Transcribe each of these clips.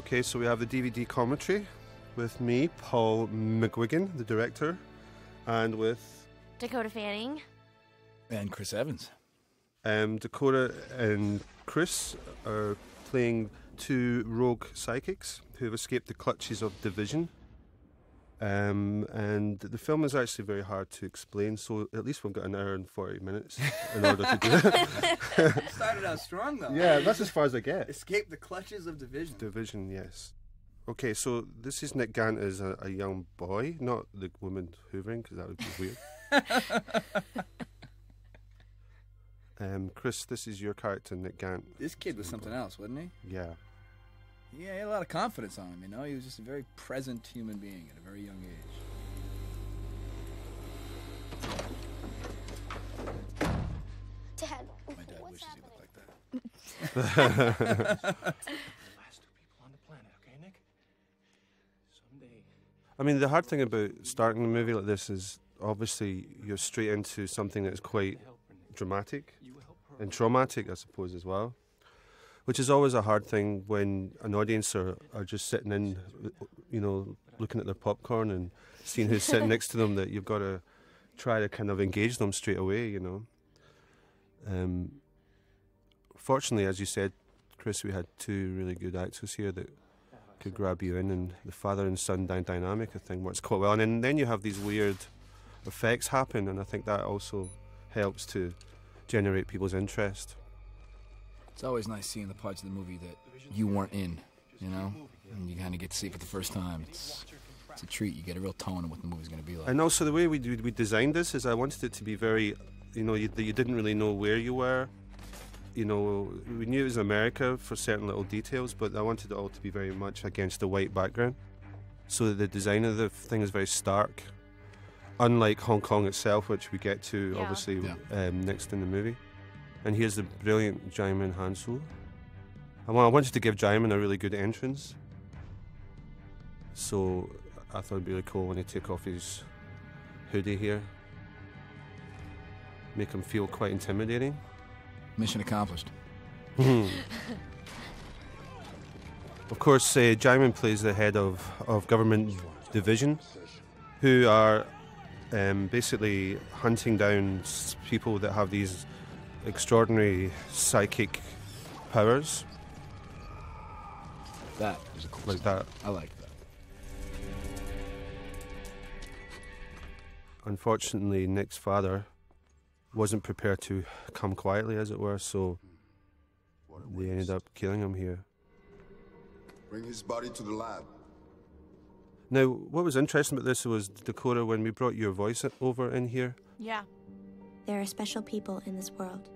Okay, so we have the DVD commentary with me, Paul McGuigan, the director, and with Dakota Fanning. And Chris Evans. um, Dakota and Chris are playing two rogue psychics who have escaped the clutches of division. Um, and the film is actually very hard to explain, so at least we've got an hour and 40 minutes in order to do it. Started out strong though. yeah, that's as far as I get. Escape the clutches of division. Division, yes. Okay, so this is Nick Gant as a, a young boy, not the woman hoovering, because that would be weird. um, Chris, this is your character, Nick Gant. This kid was something else, wasn't he? Yeah. Yeah, he had a lot of confidence on him, you know? He was just a very present human being at a very young age. Dad, My dad what's wishes he looked like that. last two people on the planet, okay, Nick? Someday. I mean, the hard thing about starting a movie like this is obviously you're straight into something that's quite dramatic You help her. and traumatic, I suppose, as well. Which is always a hard thing when an audience are, are just sitting in, you know, looking at their popcorn and seeing who's sitting next to them, that you've got to try to kind of engage them straight away, you know. Um, fortunately, as you said, Chris, we had two really good actors here that could grab you in, and the father and son dynamic, I think, works quite well. And then, then you have these weird effects happen, and I think that also helps to generate people's interest. It's always nice seeing the parts of the movie that you weren't in, you know? And you kind of get to see it for the first time. It's, it's a treat. You get a real tone of what the movie's going to be like. And also the way we we designed this is I wanted it to be very, you know, you, that you didn't really know where you were. You know, we knew it was America for certain little details, but I wanted it all to be very much against a white background, so that the design of the thing is very stark. Unlike Hong Kong itself, which we get to Yeah. obviously Yeah. um, next in the movie. And here's the brilliant Djimon Hounsou. I wa- I wanted to give Djimon a really good entrance. So I thought it'd be really cool when he took off his hoodie here. Make him feel quite intimidating. Mission accomplished. Of course, uh, Djimon plays the head of, of government division, who are um, basically hunting down people that have these extraordinary psychic powers, That was a cool like that. I liked that. Unfortunately, Nick's father wasn't prepared to come quietly, as it were, so they ended up killing him here. Bring his body to the lab. Now, what was interesting about this was Dakota when we brought your voice over in here. Yeah. There are special people in this world.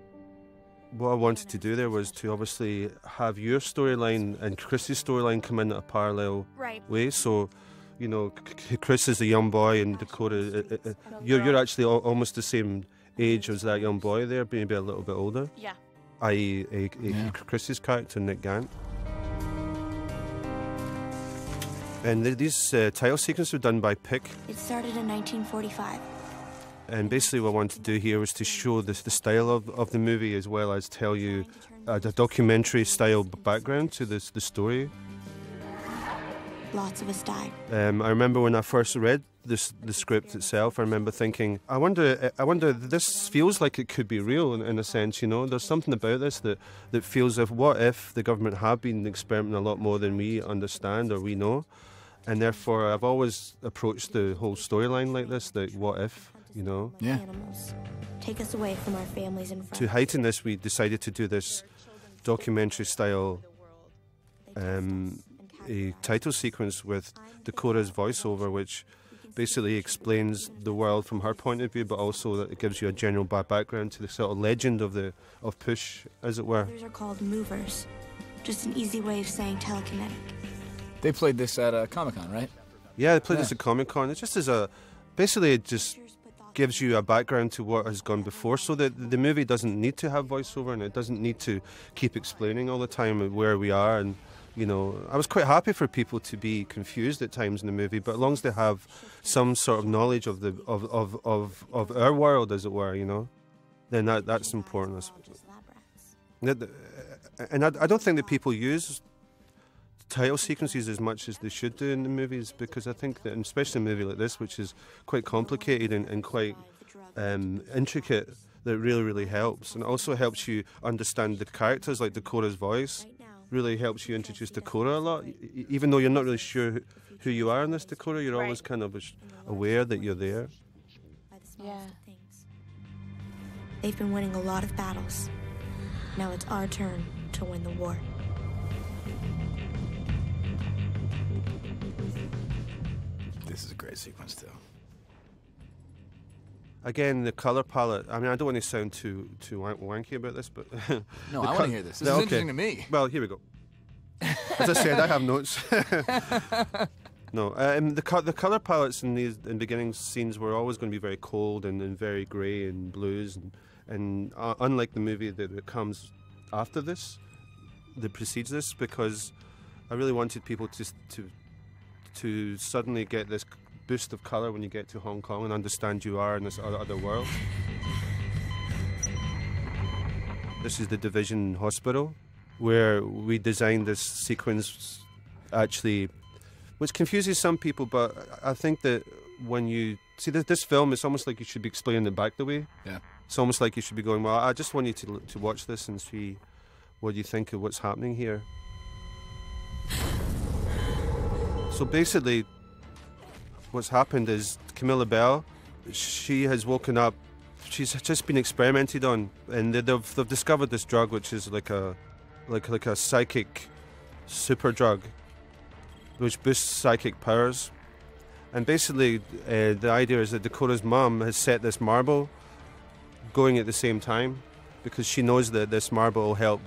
What I wanted to do there was to obviously have your storyline and Chris's storyline come in at a parallel Right. way. So, you know, C- C- Chris is a young boy and Dakota, uh, uh, uh, you're, you're actually almost the same age as that young boy there, maybe a little bit older, Yeah. i.e., a, a Yeah. Chris's character, Nick Gant. And these uh, title sequences were done by Pick. It started in 1945. And basically, what I wanted to do here was to show this, the style of, of the movie as well as tell you a, a documentary style background to this the story. Lots of us died. Um, I remember when I first read this the script itself. I remember thinking, I wonder, I wonder, this feels like it could be real in, in a sense. You know, there's something about this that that feels if what if the government have been experimenting a lot more than we understand or we know, and therefore I've always approached the whole storyline like this. That what if, you know. Yeah. Animals. Take us away from our families and friends. to heighten this, we decided to do this documentary style um, a title sequence with Dakota's voiceover, which basically explains the world from her point of view, but also that it gives you a general background to the sort of legend of the of Push, as it were. Others are called movers. Just an easy way of saying telekinetic. They played this at uh, Comic Con, right? Yeah, they played this Yeah. at Comic Con. It just as a basically it just gives you a background to what has gone before, so that the movie doesn't need to have voiceover and it doesn't need to keep explaining all the time where we are. And you know, I was quite happy for people to be confused at times in the movie, but as long as they have some sort of knowledge of the of of of, of our world, as it were, you know, then that that's important. I suppose. Just lab rats. That- uh, And I, I don't think that people use title sequences as much as they should do in the movies because I think that, and especially a movie like this, which is quite complicated and, and quite um, intricate, that really, really helps. And it also helps you understand the characters, like Dakota's voice. Really helps you introduce Dakota a lot, even though you're not really sure who, who you are in this Dakota. You're always kind of aware that you're there. by the smallest Yeah. They've been winning a lot of battles. Now it's our turn to win the war. A great sequence too. Again, the color palette. I mean, I don't want to sound too too wank- wanky about this, but No, the I want to hear this. This Yeah, is okay. interesting to me. Well, here we go. As I said, I have notes. no, um, the co- the color palettes in these in beginning scenes were always going to be very cold and, and very grey and blues, and and uh, unlike the movie that, that comes after this, that precedes this, because I really wanted people to to to suddenly get this boost of color when you get to Hong Kong and understand you are in this other, other world. This is the Division Hospital where we designed this sequence actually which confuses some people but i think that when you see this, this film it's almost like you should be explaining it back the way Yeah. it's almost like you should be going well i just want you to, to watch this and see what you think of what's happening here so basically what's happened is camilla belle she has woken up she's just been experimented on and they- they've, they've discovered this drug which is like a like like a psychic super drug which boosts psychic powers. And basically uh, the idea is that dakota's mom has set this marble going at the same time because she knows that this marble will help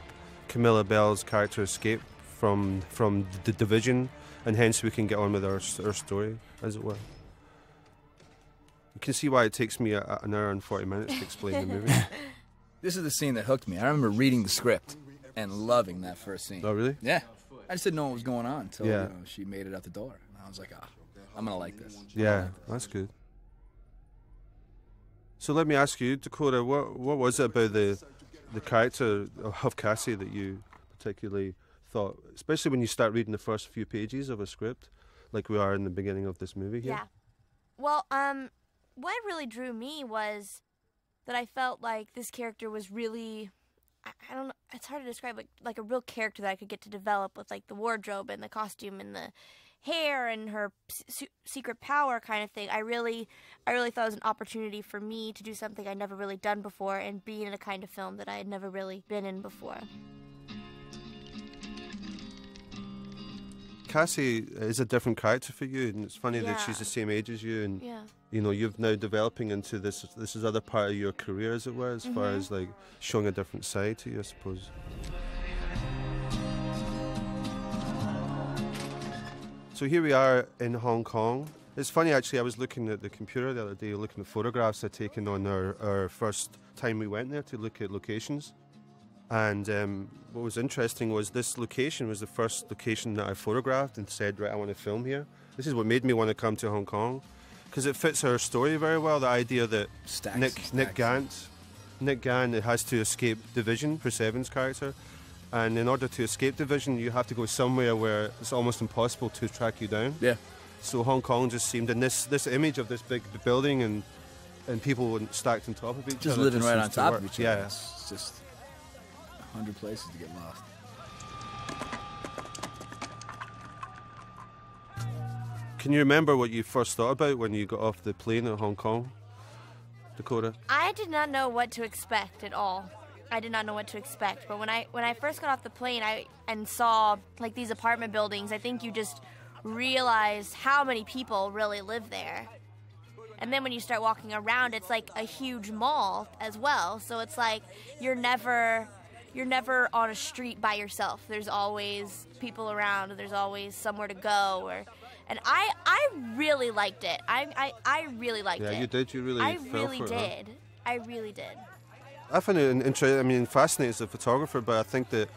camilla belle's character escape from from the division and hence we can get on with our, our story as it were you can see why it takes me a, an hour and 40 minutes to explain the movie This is the scene that hooked me. I remember reading the script and loving that first scene. oh really Yeah. I just didn't know what was going on until Yeah. you know, she made it out the door. And I was like, ah, I'm going to like this. Yeah, that's good. So let me ask you, Dakota, what what was it about the the character of Cassie that you particularly thought, especially when you start reading the first few pages of a script, like we are in the beginning of this movie here? Yeah. Well, um, what really drew me was that I felt like this character was really. I, don't know. It's hard to describe, like like a real character that I could get to develop with like the wardrobe and the costume and the hair and her secret power kind of thing. I really, I really thought it was an opportunity for me to do something I'd never really done before and be in a kind of film that I had never really been in before. Cassie is a different character for you, and it's funny that she's the same age as you, and Yeah. you know you've now developing into this. This is other part of your career, as it were, as far Mhm. as like showing a different side to you, I suppose. So here we are in Hong Kong. It's funny actually. I was looking at the computer the other day, looking at photographs I'd taken on our, our first time we went there to look at locations. And um, what was interesting was this location was the first location that I photographed and said, right, I want to film here. This is what made me want to come to Hong Kong because it fits our story very well. The idea that Stacks Nick and Nick. Gant, Nick Gant has to escape Division for Seven's character, and in order to escape Division, you have to go somewhere where it's almost impossible to track you down. Yeah. So Hong Kong just seemed, and this this image of this big building and and people stacked on top of each Just other, living right on top work. of each other. Yeah. It's just hundred places to get lost. Can you remember what you first thought about when you got off the plane at Hong Kong, Dakota? I did not know what to expect at all. I did not know what to expect. But when I when I first got off the plane, I and saw like these apartment buildings, I think you just realize how many people really live there. And then when you start walking around, it's like a huge mall as well. So it's like you're never you're never on a street by yourself. There's always people around. There's always somewhere to go or and I I really liked it. I I, I really liked Yeah, it. Yeah, you did. You really I fell really for it, huh? did. I really did. I find it interesting. I mean, fascinating as a photographer, but I think that,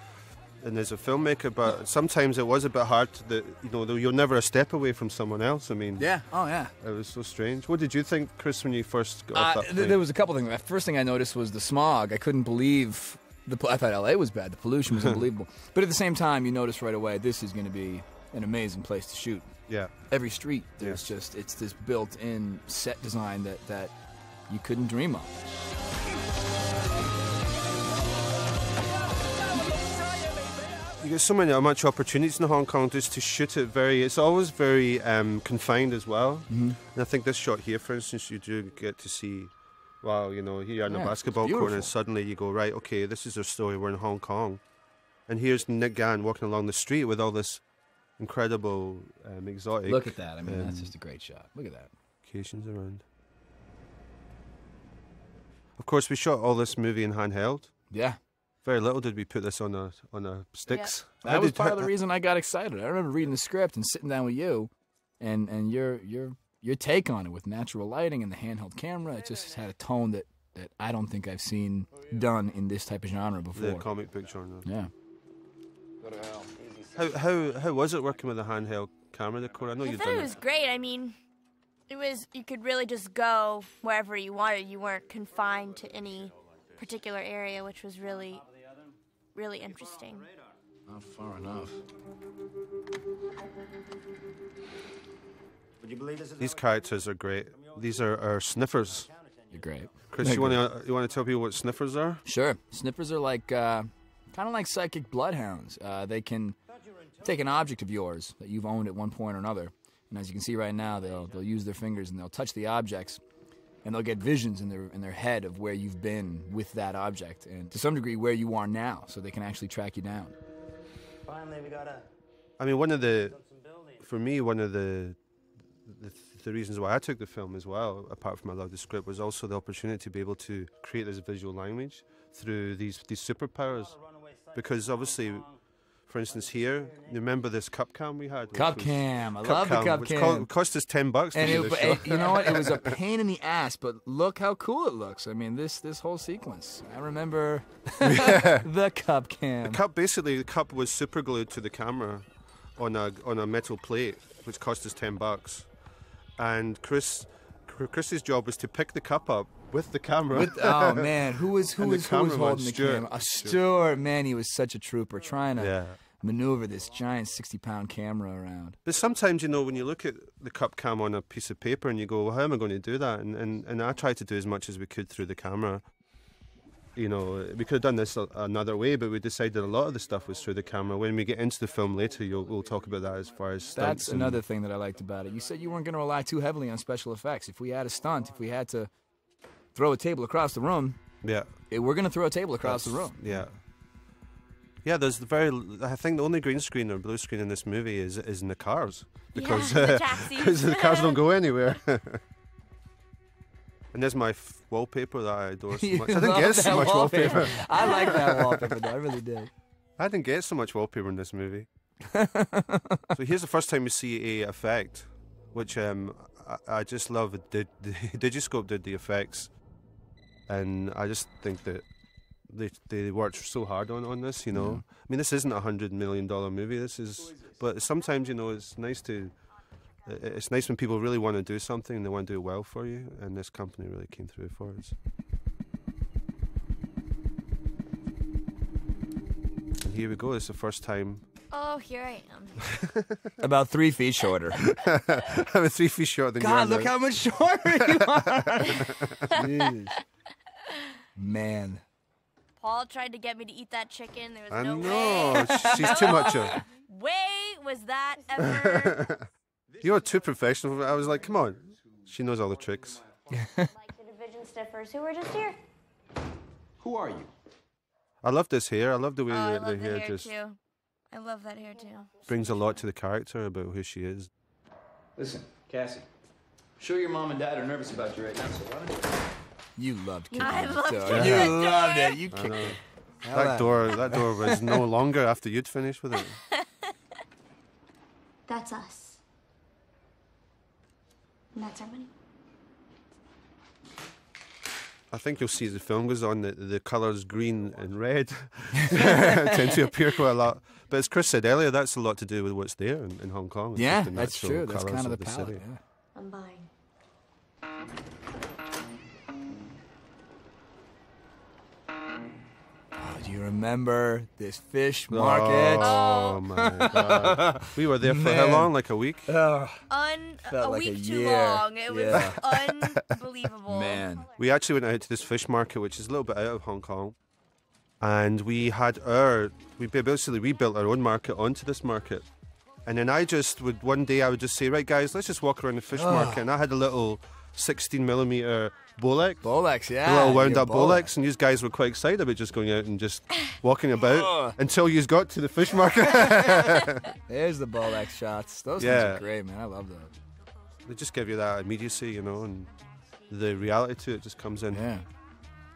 and as a filmmaker, but sometimes it was a bit hard to, that you know, you're never a step away from someone else. I mean, Yeah. Oh yeah. it was so strange. What did you think, Chris, when you first got off Uh, that th- plane? there was a couple things. The first thing I noticed was the smog. I couldn't believe The I thought L.A. was bad. The pollution was unbelievable. But at the same time, you notice right away this is going to be an amazing place to shoot. Yeah. Every street, there's just it's this built-in set design that that you couldn't dream of. You get so many much opportunities in Hong Kong just to shoot it very. It's always very um, confined as well. Mm-hmm. And I think this shot here, for instance, you do get to see. Wow, you know, here you're in Yeah, a basketball court, and suddenly you go, right, okay, this is our story. We're in Hong Kong, and here's Nick Gant walking along the street with all this incredible um, exotic. Look at that. I mean, that's um, just a great shot. Look at that. locations around. Of course, we shot all this movie in handheld. Yeah. Very little did we put this on a on a sticks. How That was part of the reason I got excited. I remember reading the script and sitting down with you, and and your your your take on it with natural lighting and the handheld camera. It just had a tone that that I don't think I've seen oh, done in this type of genre before. the before. comic book genre. Yeah. How how how was it working with a handheld camera, Dakota? I know you've thought done it was great. I mean, it was you could really just go wherever you wanted. You weren't confined to any particular area, which was really, really interesting. Not far enough. These characters are great. These are, are sniffers. You're great. Chris, They're you want to you want to tell people what sniffers are? Sure. Sniffers are like uh, kind of like psychic bloodhounds. Uh, they can take an object of yours that you've owned at one point or another, and as you can see right now, they'll they'll use their fingers and they'll touch the objects, and they'll get visions in their in their head of where you've been with that object, and to some degree where you are now, so they can actually track you down. Finally, we got a I mean, one of the for me one of the the, the reasons why I took the film as well, apart from I love the script, was also the opportunity to be able to create this visual language through these these superpowers. Because obviously, for instance, here, you remember this cup cam we had? Cup cam, I love the cup cam. co- cost us ten bucks. And it, it- you know what? It was a pain in the ass, but look how cool it looks. I mean, this this whole sequence. I remember the cup cam. The cup basically the cup was super glued to the camera on a on a metal plate, which cost us ten bucks. And Chris, Chris's job was to pick the cup up with the camera. With, oh man, who was who was who was holding the Stuart. camera? A Stuart, man, he was such a trooper trying to Yeah. maneuver this giant sixty-pound camera around. But sometimes, you know, when you look at the cup cam on a piece of paper and you go, well, how am I going to do that? And, and, and I tried to do as much as we could through the camera. You know, we could have done this a- another way, but we decided a lot of the stuff was through the camera. When we get into the film later, you'll, we'll talk about that as far as stunts That's and- another thing that I liked about it. You said you weren't going to rely too heavily on special effects. If we had a stunt, if we had to throw a table across the room, Yeah. eh, we're going to throw a table across the room. Yeah. Yeah, there's the very. I think the only green screen or blue screen in this movie is is in the cars because the uh, because the cars don't go anywhere. and there's my f- wallpaper that I adore so much. I didn't get so much wallpaper. I like that wallpaper, though. I really did. I didn't get so much wallpaper in this movie. so here's the first time we see a effect, which um, I, I just love. Did the Digiscope did the effects, and I just think that they they worked so hard on on this. You know, I mean, this isn't a hundred million dollar movie. This is, but sometimes you know it's nice to. I- It's nice when people really want to do something and they want to do it well for you, and this company really came through for us. And here we go. It's the first time Oh, here I am. About three feet shorter. I'm a three feet shorter than you God, look now. how much shorter you are. Man. Paul tried to get me to eat that chicken. There was I no know. way. She's too much of. Way was that ever? You're too professional. I was like, come on. She knows all the tricks. like the division sniffers who were just here. Who are you? I love this hair. I love the way Oh, I the, love the the hair hair just too. I love that hair too. brings a lot to the character about who she is. Listen, Cassie. Sure, your mom and dad are nervous about you right now, so why don't you? You loved kicking I loved door. kicking You loved it. You kicked it. That door, that door was no longer after you'd finished with it. That's us. And that's our money. I think you'll see as the film goes on that the colours green and red tend to appear quite a lot. But as Chris said earlier, that's a lot to do with what's there in, in Hong Kong. Yeah, the that's true. That's kind of the, the palette. city. Yeah. I'm buying. Do you remember this fish oh, market? Oh my god. We were there for how long? Like a week? Oh, Un- Felt a like a week too year. long. It was unbelievable. man. We actually went out to this fish market, which is a little bit out of Hong Kong, and we had our we basically we built our own market onto this market, and then I just would one day I would just say, right guys, let's just walk around the fish market, and I had a little 16 millimeter Bolex. Bolex, yeah. a little wound up Bolex, and you guys were quite excited about just going out and just walking about until you got to the fish market. There's the Bolex shots. Those things are great, man. I love those. they just give you that immediacy, you know, and the reality to it just comes in. Yeah.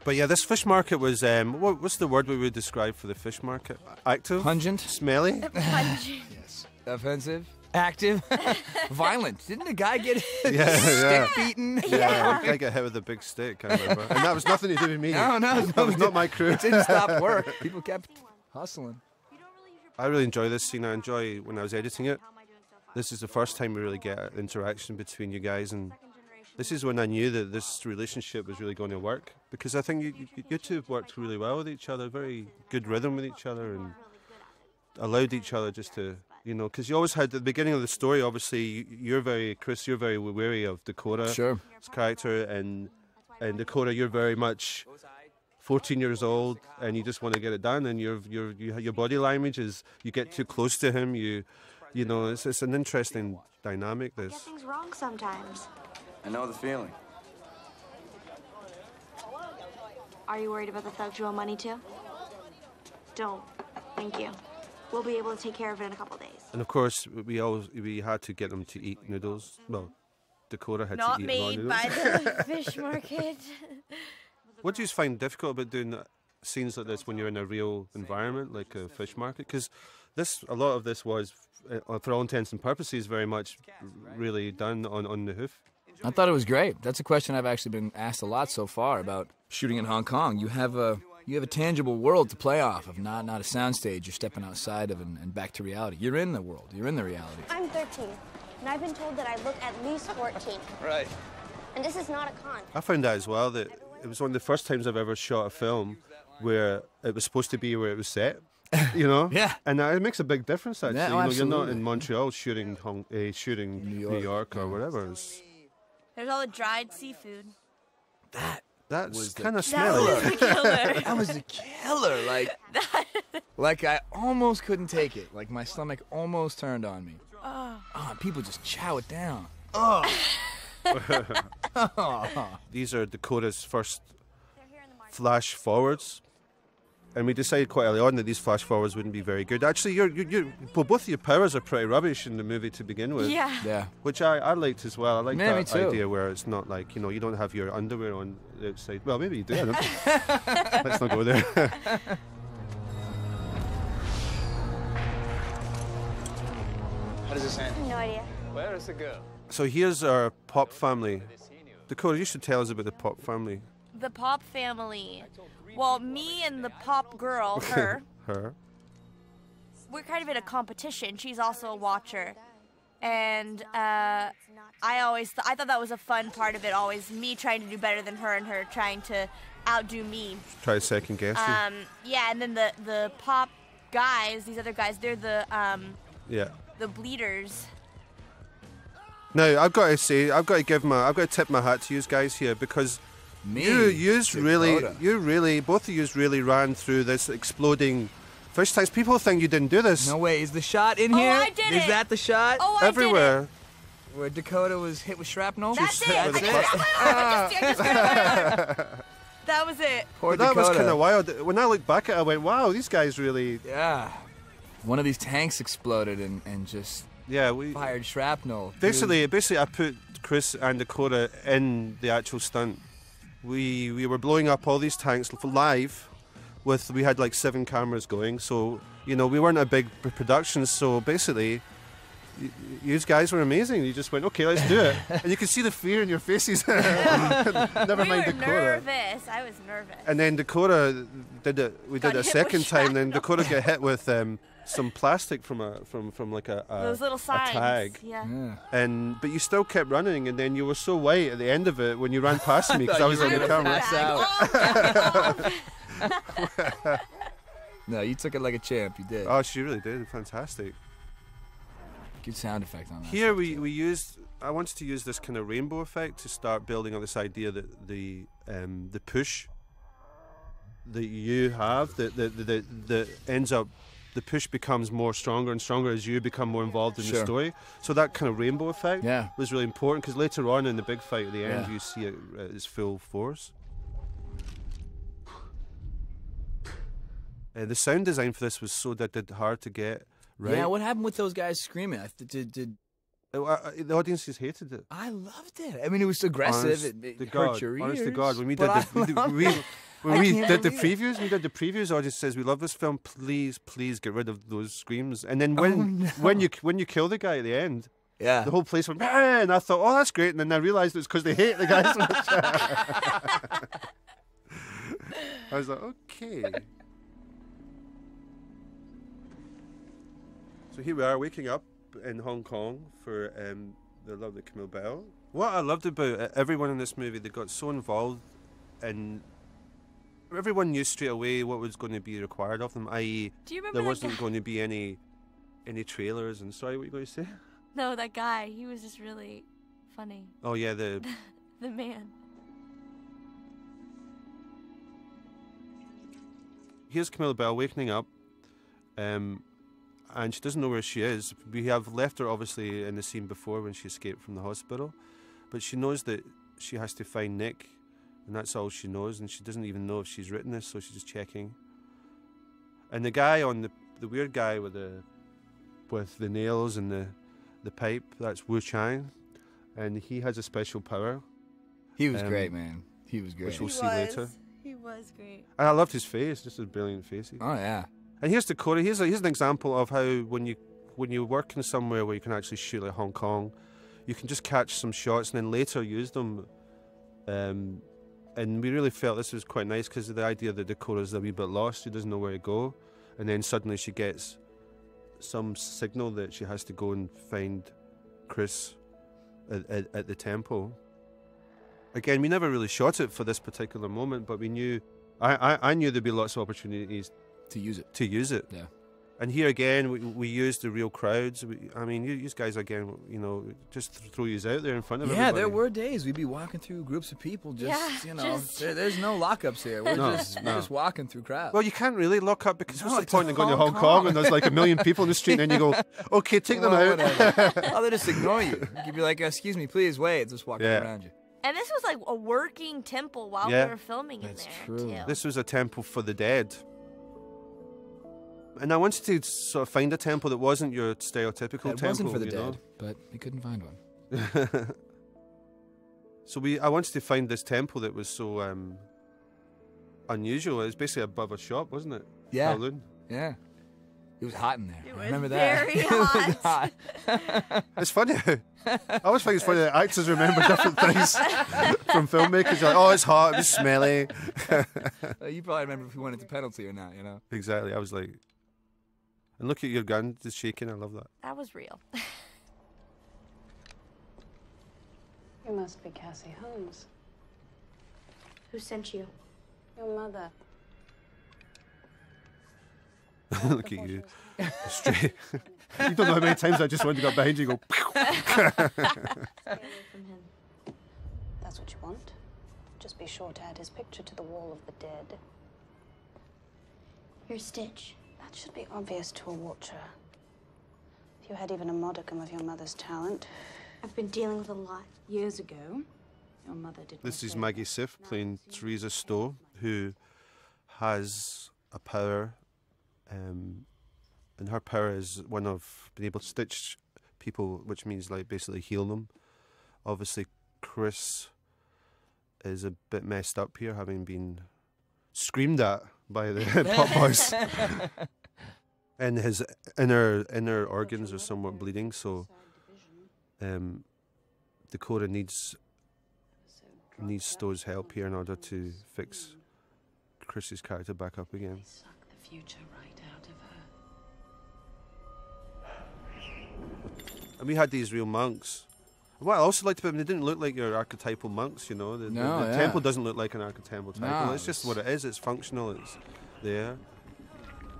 But yeah, this fish market was um, what, what's the word we would describe for the fish market? Active, Pungent. smelly. Pungent. yes, Offensive. Active. Violent. Didn't the guy get Yeah, stick yeah. beaten? Yeah, I got hit with a big stick. I remember, and that was nothing to do with me. No, no, that no, was not my crew. It didn't stop work. People kept hustling. I really enjoy this scene. I enjoy when I was editing it. This is the first time we really get interaction between you guys, and this is when I knew that this relationship was really going to work because I think you, you, you two have worked really well with each other, very good rhythm with each other, and allowed each other just to, you know, because you always had at the beginning of the story. Obviously, you- you're very Chris, you're very wary of Dakota, Sure. character, and and Dakota, you're very much 14 years old and you just want to get it done and your your your, your body language is you get too close to him you you know it's, it's an interesting dynamic This. Get this things wrong sometimes. I know the feeling. Are you worried about the thugs you owe money to? Don't. Thank you. We'll be able to take care of it in a couple days. and of course we always we had to get them to eat noodles well Dakota had Not to eat raw made noodles by the fish market. what do you find difficult about doing scenes like this when you're in a real environment like a fish market because this a lot of this was uh, for all intents and purposes very much really done on on the hoof I thought it was great. That's a question I've actually been asked a lot so far about shooting in Hong Kong. You have a you have a tangible world to play off of, not not a soundstage. You're stepping outside of and, and back to reality. You're in the world. You're in the reality. I'm 13, and I've been told that I look at least 14. Right. And this is not a con. I found that as well that it was one of the first times I've ever shot a film where it was supposed to be where it was set. You know, Yeah. and that, it makes a big difference. Actually, Yeah, you know, you're not in Montreal shooting Hong, uh, shooting New New York, York, or yeah. whatever. It's, There's all the dried seafood. That's Was kind of smelly. That smelly. was the killer. That was a killer. Like, like I almost couldn't take it. Like my stomach almost turned on me. Oh, and people just chow it down. Ah. These are Dakota's first flash forwards. And we decided quite early on that these flash forwards wouldn't be very good. Actually, you're, you're, you're, well, both of your powers are pretty rubbish in the movie to begin with. yeah. Yeah. Which I, I liked as well. I like Yeah, that idea where it's not like, you know, you don't have your underwear on the outside. Well, maybe you do. I don't know. Let's not go there. How does this end? No idea. Where is the girl? so here's our pop family. Dakota, you should tell us about the pop family. The Pop family. Well, me and the Pop girl, her, Her. we're kind of in a competition. She's also a watcher. And uh, I always th- I thought that was a fun part of it. Always me trying to do better than her, and her trying to outdo me. Try to second guess you. Um, yeah, and then the the pop guys, these other guys, they're the um, yeah. the bleeders. No, I've got to say, I've got to give my, I've got to tip my hat to you guys here because Me. you, yous really, Dakota. you really, both of yous really ran through this exploding fish tanks. People think you didn't do this. No way. Is the shot in Oh, here? I did Is it. that the shot? Oh, I Everywhere. did Where Dakota was hit with shrapnel? it. That's it. hit I just, a I just, I just it. That was it. Poor But that was kind of wild. When I look back at it, I went, wow, these guys really, Yeah. One of these tanks exploded and, and just yeah, we. fired shrapnel. through- Basically, basically, I put Chris and Dakota in the actual stunt. We we were blowing up all these tanks live. With we had like seven cameras going, so you know we weren't a big production. So basically, y- y- you guys were amazing. You just went, okay, let's do it, and you could see the fear in your faces. Never we mind were Dakota. nervous. I was nervous. And then Dakota did it. We did it a second time. Then. Dakota got hit with um, some plastic from a from from like a, a Those little a signs. tag. Yeah. Yeah. And but you still kept running, and then you were so white at the end of it when you ran past me because I thought was on the camera. pass out. Oh. No, you took it like a champ. You did. Oh, she really did. Fantastic. Good sound effect on that. Here we, we used. I wanted to use this kind of rainbow effect to start building on this idea that the um, the push that you have that that, that that ends up the push becomes more stronger and stronger as you become more involved in the story. So that kind of rainbow effect Yeah. was really important because later on in the big fight at the end Yeah. you see it at its full force. Uh, the sound design for this was so that hard to get right. Yeah, what happened with those guys screaming? I did, did Uh, uh, the audiences hated it. I loved it. I mean, it was aggressive. Honest it, it hurt God, your ears. honest to God, when we did the, we, did- we, when we did the previews, we did the previews. Audience says we love this film. Please, please get rid of those screams. And then when Oh, no. when you when you kill the guy at the end, Yeah. the whole place went. And I thought, oh, that's great. And then I realised it's because they hate the guy so much. I was like, okay. So here we are, waking up in Hong Kong for um, the lovely Camilla Belle. What I loved about uh, everyone in this movie, they got so involved and Everyone knew straight away what was going to be required of them, i.e., Do you remember there wasn't guy? going to be any any trailers. And sorry, what were you going to say? No, that guy. He was just really funny. Oh yeah, the The man. here's Camilla Belle waking up, um, and she doesn't know where she is. We have left her obviously in the scene before when she escaped from the hospital, but she knows that she has to find Nick, and that's all she knows. And she doesn't even know if she's written this, so she's just checking. And the guy on the the weird guy with the with the nails and the the pipe, that's Wu Chang, and he has a special power, He was Um, great, man. He was great. which we'll see later. He was great. And I loved his face, just a brilliant face. Oh yeah. And here's Dakota. Here's a, here's an example of how when you when you work in somewhere where you can actually shoot like Hong Kong, you can just catch some shots and then later use them. Um, and we really felt this was quite nice because of the idea that Dakota's a wee bit lost. She doesn't know where to go, and then suddenly she gets some signal that she has to go and find Chris at, at, at the temple. Again, we never really shot it for this particular moment, but we knew I, I, I knew there'd be lots of opportunities To use it. to use it. Yeah. And here again, we, we used the real crowds. We, I mean, you, you guys again, you know, just th- throw yous out there in front of Yeah, everybody. there were days we'd be walking through groups of people. Just Yeah, you know, just- there, there's no lockups here. We're No, just no. we're just walking through crowds. Well, you can't really lock up because No, what's the point in going to Hong Hong Kong Kong. and there's like a million people in the street and then you go, okay, take them Well, out. whatever. oh, they just ignore you. You'd be like, "Excuse me, please wait." Just walking Yeah. around you. And this was like a working temple while Yeah. we were filming That's in there true. too. This was a temple for the dead. And I wanted to sort of find a temple that wasn't your stereotypical It temple. wasn't for the dead, know? but we couldn't find one. so we, I wanted to find this temple that was so um, unusual. It was basically above a shop, wasn't it? Yeah. Kowloon. Yeah. It was hot in there. It I was remember that. very It hot. hot. It's funny. I always think it's funny that actors remember different things from filmmakers. Like, oh, it's hot, it was smelly. You probably remember if we went into penalty or not. You know. exactly. I was like, and look at your gun, just shaking. I love that. That was real. You must be Cassie Holmes. Who sent you? Your mother. look at you. Straight. you don't know how many times I just wanted to go behind you and go. Stay away from him. That's what you want? Just be sure to add his picture to the wall of the dead. Your Stitch. That should be obvious to a watcher. If you had even a modicum of your mother's talent. I've been dealing with a lot. Years ago, your mother did. This is Maggie favour. Sif playing it's you. Teresa Stowe, who has a power, um, and her power is one of being able to stitch people, which means like basically heal them. Obviously, Chris is a bit messed up here, having been screamed at by the pop boys, and his inner inner organs are somewhat bleeding. So, um, Dakota needs needs Stowe's help here in order to fix Chris's character back up again. Suck the future right out of her. And we had these real monks. What I also liked about them, they didn't look like your archetypal monks, you know. The, the- No, the yeah. temple doesn't look like an archetypal temple. No, it's just what it is. It's functional. It's there.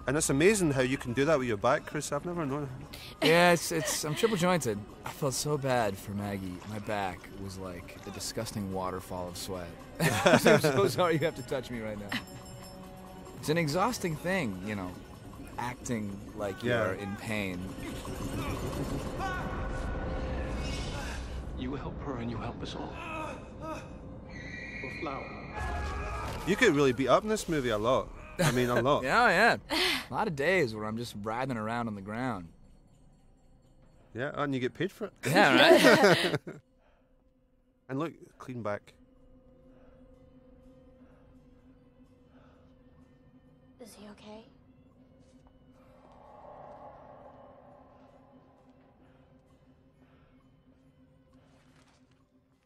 And it's amazing how you can do that with your back, Chris. I've never known. yeah, it's it's I'm triple jointed. I felt so bad for Maggie. My back was like a disgusting waterfall of sweat. I'm so sorry you have to touch me right now. It's an exhausting thing, you know, acting like Yeah. you're in pain. You help her and you help us all. For Flower. You get really beat up in this movie a lot. I mean, a lot. Yeah, yeah. A lot of days where I'm just writhing around on the ground. Yeah, and you get paid for it. Yeah, right. And look, clean back.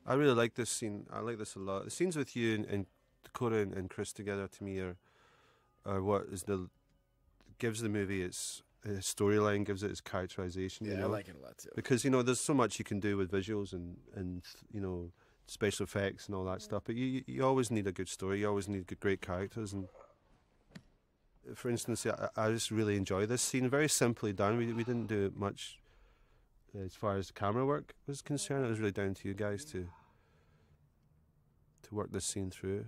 I really like this scene. I like this a lot. The scenes with you and, and Dakota and, and Chris together to me are are what is the gives the movie its, its storyline, gives it its characterization. you Yeah, I like it a lot, too. Because you know, there's so much you can do with visuals and and you know special effects and all that stuff. But you you- you always need a good story. You always need good, great characters. And for instance, I, I just really enjoy this scene. Very simply done. We we didn't do much as far as the camera work was concerned. It was really down to you guys to to work this scene through.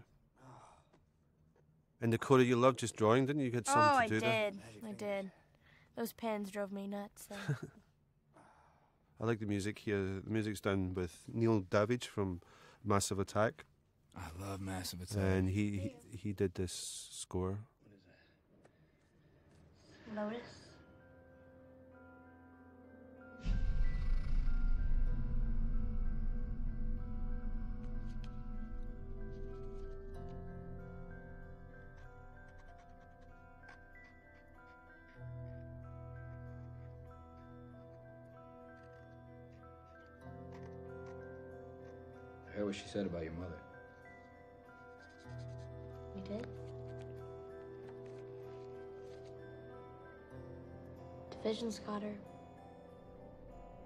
And Dakota, you loved just drawing, didn't you? You had Oh, something I to do there. did. I did. Those pens drove me nuts. I like the music here. The music's done with Neil Davidge from Massive Attack. I love Massive Attack. And he, he he did this score. Lotus? I heard what she said about your mother. You did? Division's got her.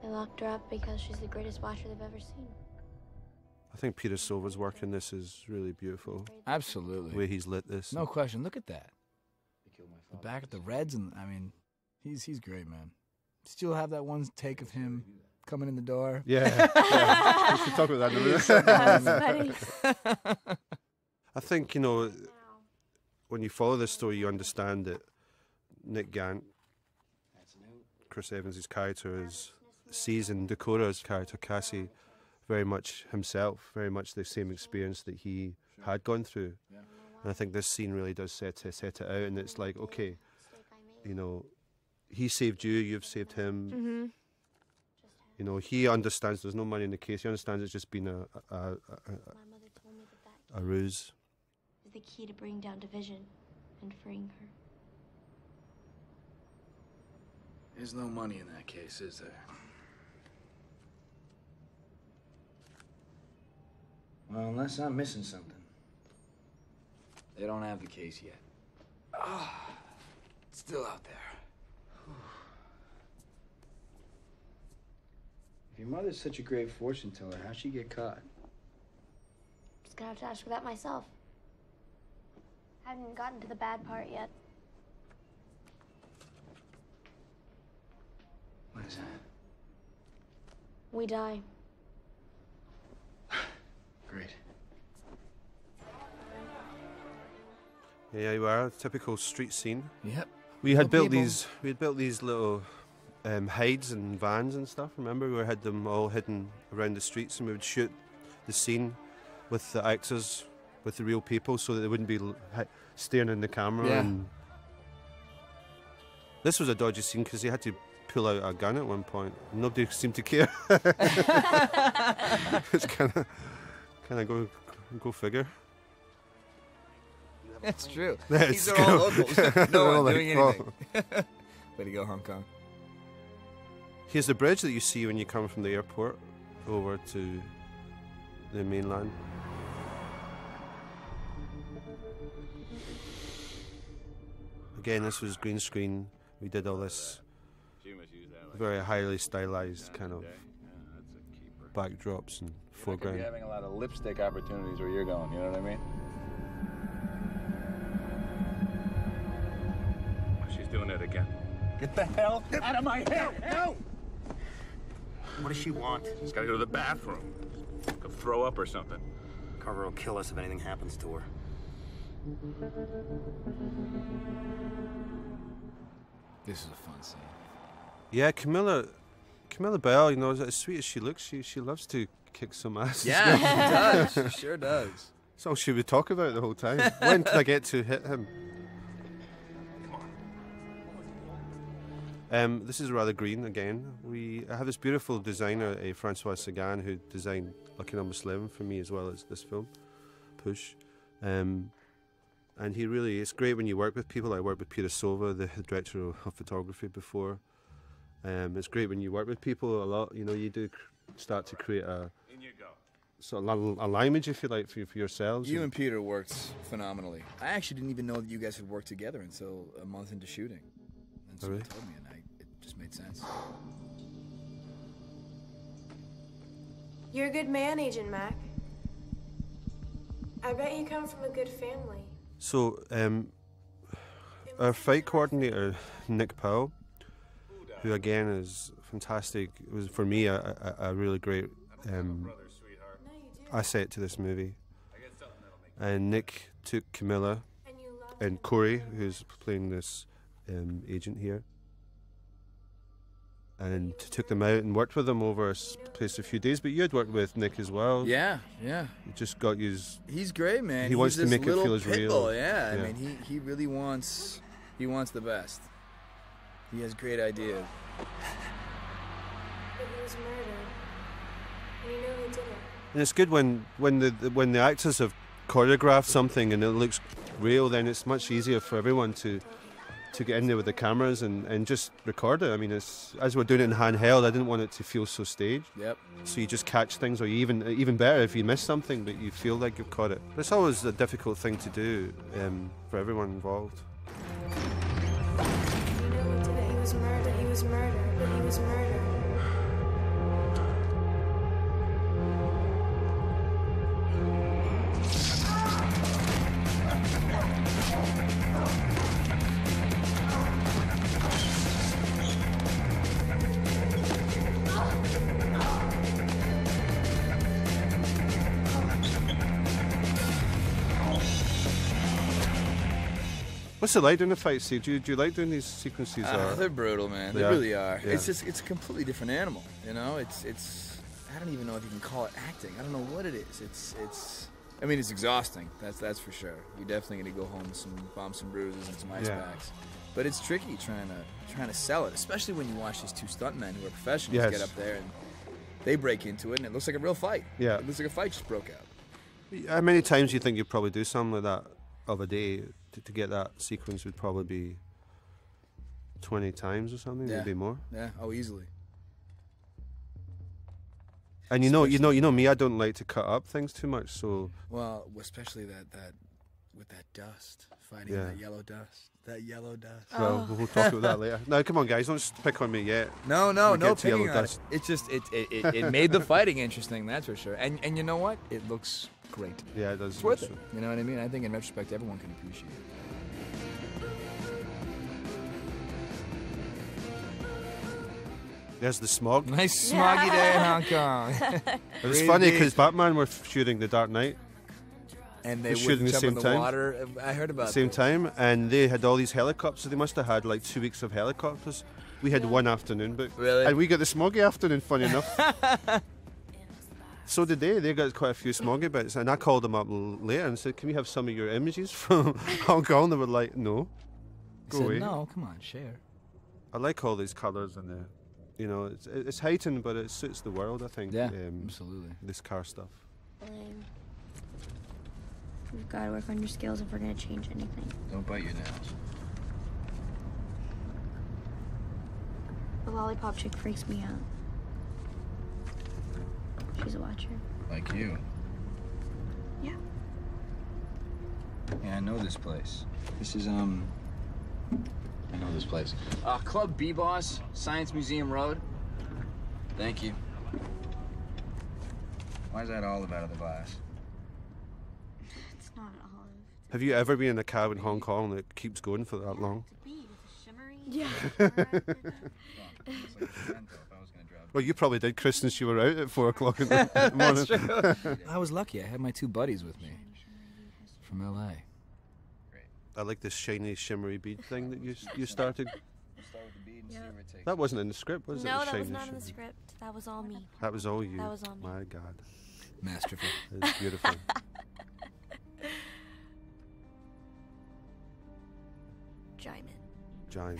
They locked her up because she's the greatest watcher they've ever seen. I think Peter Sova's work in this is really beautiful. Absolutely. The way he's lit this. No question. Look at that. The back at the Reds, and I mean, he's he's great, man. Still have that one take of him coming in the door. Yeah. yeah. We should talk about that in a minute. That's funny. I think, you know, when you follow this story, you understand that Nick Gant, Chris Evans' character, is sees in Dakota's character, Cassie, very much himself, very much the same experience that he had gone through. And I think this scene really does set it, set it out, and it's like, okay, you know, he saved you, you've saved him. Mhm. You know, he understands there's no money in the case. He understands it's just been a a, a, a, a, a ruse. Is the key to bringing down division and freeing her. There's no money in that case, is there? Well, unless I'm missing something. They don't have the case yet. Ah, it's still out there. If your mother's such a great fortune teller, how'd she get caught? Just gonna have to ask for that myself. I Haven't even gotten to the bad part yet. What is that? We die. Great. Yeah, you are a typical street scene. Yep. We had Little built people. these. We had built these little um, hides and vans and stuff. Remember, we had them all hidden around the streets, and we would shoot the scene with the actors, with the real people, so that they wouldn't be staring in the camera. Yeah. And this was a dodgy scene because he had to pull out a gun at one point. Nobody seemed to care. it's kind of, kind of go, go figure. That's true. That's These are all locals. No one doing anything. Way to go, Hong Kong. Here's the bridge that you see when you come from the airport over to the mainland. Again, this was green screen. We did all this very highly stylized kind of backdrops and You're foreground. having a lot of lipstick opportunities where you're going, you know what I mean? She's doing it again. Get the hell out of my head! No! What does she want? She's gotta go to the bathroom. Go throw up or something. Carver will kill us if anything happens to her. This is a fun scene. Yeah, Camilla, Camilla Belle. You know, as, as sweet as she looks, she she loves to kick some ass. Yeah, she does. She sure does. That's all she would talk about the whole time. when can I get to hit him? Um, this is rather green again. We I have this beautiful designer, a Francois Séguin, who designed Lucky Number Slevin for me as well as this film, Push. Um, and he really, it's great when you work with people. I worked with Peter Sova, the director of photography before. Um, it's great when you work with people a lot. You know, you do cr- start to create a In you sort of little a lineage, if you like, for, for yourselves. You and Peter worked phenomenally. I actually didn't even know that you guys had worked together until a month into shooting. And Oh, someone really? told me, and I, it just made sense. You're a good man, Agent Mac. I bet you come from a good family. So, um, our fight coordinator, Nick Powell, who again is fantastic, it was for me a, a, a really great um, asset to this movie. And Nick took Camilla and Corey, who's playing this um, agent here, and took them out and worked with them over a s- place a few days. But you had worked with Nick as well. Yeah, yeah. You just got used. He's great, man. He He's wants to make it little feel as real. bull, Yeah, I mean, he, he really wants he wants the best. He has great ideas. But he was murdered. And you know who did it. And it's good when when the, the when the actors have choreographed something and it looks real. Then it's much easier for everyone to to get in there with the cameras and, and just record it. I mean, it's as we're doing it in handheld. I didn't want it to feel so staged. Yep. So you just catch things, or you even even better if you miss something, but you feel like you've caught it. But it's always a difficult thing to do um, for everyone involved. You know What's it like doing the fight scene? Do you, do you like doing these sequences? Ah, they're brutal, man. They really are. yeah. It's just it's a completely different animal. You know, it's it's I don't even know if you can call it acting. I don't know what it is. It's it's. I mean, it's exhausting. That's that's for sure. You're definitely gonna go home with some bumps and bruises and some ice Yeah. packs. But it's tricky trying to trying to sell it, especially when you watch these two stuntmen who are professionals Yes. get up there and they break into it, and it looks like a real fight. Yeah. it looks like a fight just broke out. How many times do you think you'd probably do something like that of a day to, to get that sequence? Would probably be twenty times or something, Yeah. maybe more. Yeah. Oh, easily. And you know, you know, you know me. I don't like to cut up things too much. So Well, especially that that with that dust, fighting Yeah. that yellow dust, that yellow dust. well, oh. we'll talk about that later. No, come on, guys, don't just pick on me yet. No, no, We no get yellow picking on it. It's just it it, it, it made the fighting interesting, that's for sure. And and you know what? It looks great. Yeah, it does. It's worth look it. You know what I mean? I think in retrospect, everyone can appreciate it. There's the smog. Nice smoggy day in Hong Kong. It was funny because Batman were shooting The Dark Knight and they They're shooting would the same in the time. water. I heard about at same that. time, and they had all these helicopters. They must have had like two weeks of helicopters. We had one afternoon, but Really? and we got the smoggy afternoon. Funny enough. So did they. They got quite a few smoggy bits, and I called them up later and said, "Can we have some of your images from Hong Kong?" They were like, "No, He go said, away." no, come on, share. I like all these colours and the, you know, it's it's heightened, but it suits the world. I think. Yeah, um, absolutely. This car stuff. Fine. We've got to work on your skills if we're going to change anything. Don't bite your nails. The lollipop chick freaks me out. She's a watcher. Like you. Yeah. Yeah, I know this place. This is um. I know this place. Uh, Club B Boss, Science Museum Road. Thank you. Why is that olive out of the glass? It's not an olive. Have you ever been in a cab in Hong Kong that keeps going for that long? To be with the shimmery Yeah. Well, you probably did, Chris, since you were out at four o'clock in the morning. That's true. I was lucky. I had my two buddies with me from LA. I like this shiny, shimmery bead thing that you you started. That wasn't in the script, was it? no, The that was shiny, not in the shimmery- script. That was all me. That was all you. That was all me. My God. Masterful. It's beautiful. Djimon. Djimon.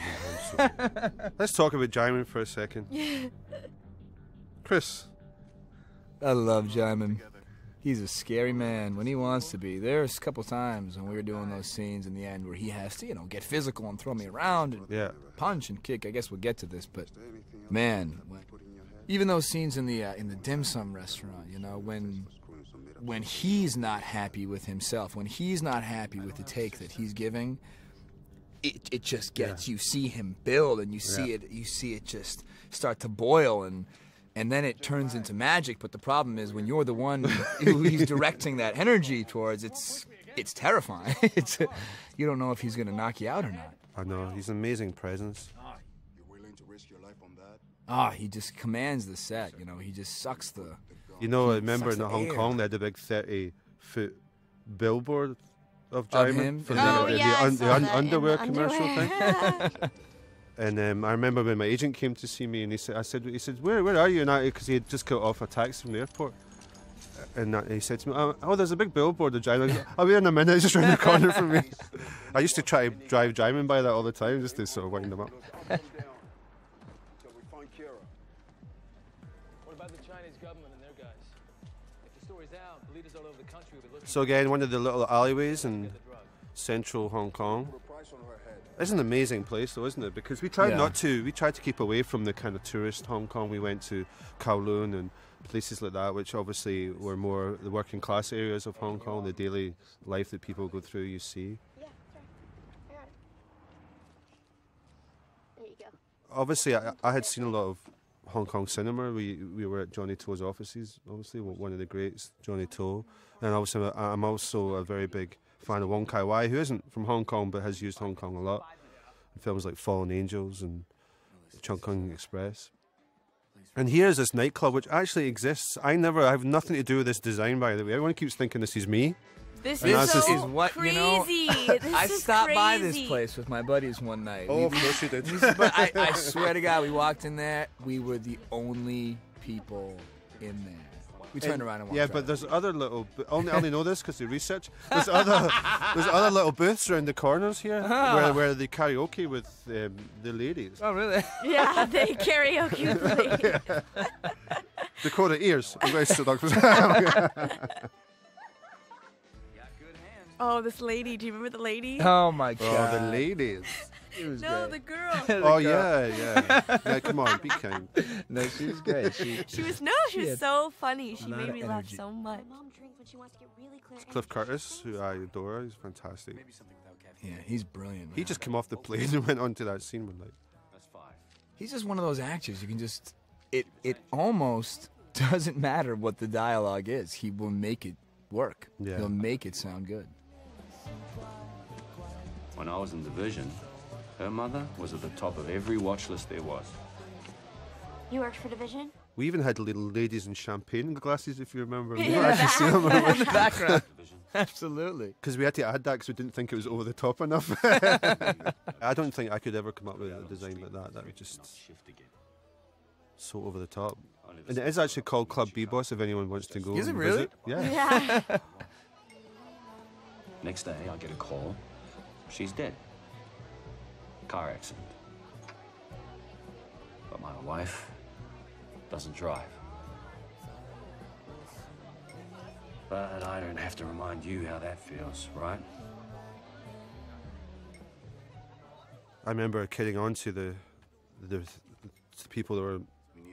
I'm so- Let's talk about Djimon for a second. Chris. I love Djimon. He's a scary man when he wants to be. There's a couple times when we were doing those scenes in the end where he has to, you know, get physical and throw me around and Yeah. punch and kick. I guess we'll get to this, but man, when- even those scenes in the uh, in the dim sum restaurant, you know, when when he's not happy with himself, when he's not happy with the take that he's giving, it it just gets you see him build and you see Yeah. it you see it just start to boil and and then it turns into magic. But the problem is when you're the one who he's directing that energy towards, it's it's terrifying. it's you don't know if he's gonna knock you out or not. I know he's an amazing presence. You're willing to risk your life on that? Ah, he just commands the set. You know, he just sucks the. You know, I he remember in the Hong air. Kong they had a big thirty-foot billboard of Of Djimon him? for Oh, the, the, yeah, I un- the un- underwear commercial underwear. thing. And um, I remember when my agent came to see me, and he said, "I said, he said, where, where are you?" And because he had just got off a taxi from the airport, and he said to me, "Oh, oh, there's a big billboard of Djimon." I go, I'll be in a minute. It's just around the corner from me. I used to try to drive Djimon by that all the time, just to sort of wind them up. So again, one of the little alleyways in central Hong Kong. Price on her head. It's an amazing place, though, isn't it? Because we tried Yeah. not to. We tried to keep away from the kind of tourist Hong Kong. We went to Kowloon and places like that, which obviously were more the working class areas of Hong Kong, the daily life that people go through. You see, Yeah, sure. I got it. There you go. obviously, I, I had seen a lot of Hong Kong cinema. We we were at Johnny To's offices, obviously one one of the greats, Johnny To, and obviously I'm also a very big fan of Wong Kar Wai, who isn't from Hong Kong but has used Hong Kong a lot in films like Fallen Angels and Chungking Express. And here's this nightclub which actually exists. I never, I have nothing to do with this design, by the way. Everyone keeps thinking this is me. This And is so just- is what crazy. you know. This I is stopped by this place with my buddies one night. Oh, We- of course you did. we- but I, I swear to God, we walked in there. We were the only people in there. We turned around and walked. Yeah, right but there's other little. Only only know this because of research. There's other. there's other little booths around the corners here where, where they karaoke with um, the ladies. Oh, really? Yeah, they karaoke with me. Dakota ears. I'm very seductive. Oh, this lady. Do you remember the lady? Oh my god. oh, God. the ladies. It was no, great. the girl. Oh yeah, yeah. Yeah, come on, be kind. No, she was great. She, She was no, she She was so funny. She made of me laugh so much. Mom drinks when she wants to get really clear. Cliff Curtis, who I adore, he's fantastic. yeah, he's brilliant. He just came off the plane and went onto that scene one night. He's just one of those actors. You can just it it almost doesn't matter what the dialogue is. He will make it work. Yeah. He'll make it sound good. When I was in division, her mother was at the top of every watch list there was. You worked for Division? We even had little ladies in champagne glasses, if you remember. We Yeah. don't actually see them In the background. Absolutely. because we had to add that because we didn't think it was over the top enough. I don't think I could ever come up with a design like that. That would just so over the top. And it is actually called Club B Boss if anyone wants to go. Is it really? visit. Yeah. Yeah. Next day, I get a call. She's dead. Car accident. But my wife doesn't drive. But I don't have to remind you how that feels, right? I remember kidding on to the, the the people that were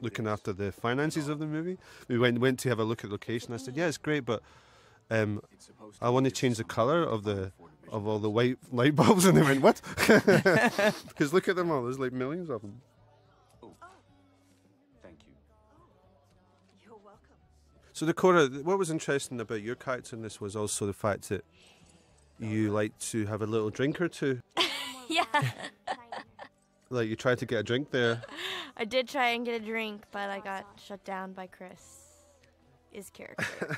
looking after the finances of the movie. We went went to have a look at the location. I said, "Yeah, it's great, but um, I want to change the color of the of all the white light bulbs." And they went, "What?" Because look at them all. There's like millions of them. Oh. Thank you. Oh, you're welcome. So Dakota, what was interesting about your character in this was also the fact that you like to have a little drink or two. yeah. Like you tried to get a drink there. I did try and get a drink, but I got shut down by Chris. His character.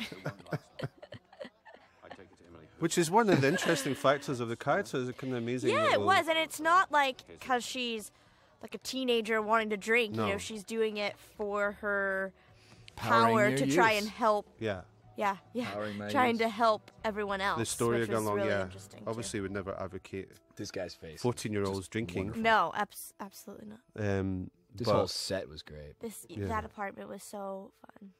Which is one of the interesting factors of the character. Is kind of amazing. yeah, it was, and it's not like because she's like a teenager wanting to drink. You No. know, she's doing it for her Powering power your to try and help. Yeah. Yeah, yeah. Trying youth. to help everyone else. The story which of going was along, really yeah. interesting, too. Obviously, would never advocate This guy's face. fourteen-year-olds drinking. No, abs- absolutely not. Um, This but- whole set was great. This Yeah. that apartment was so fun.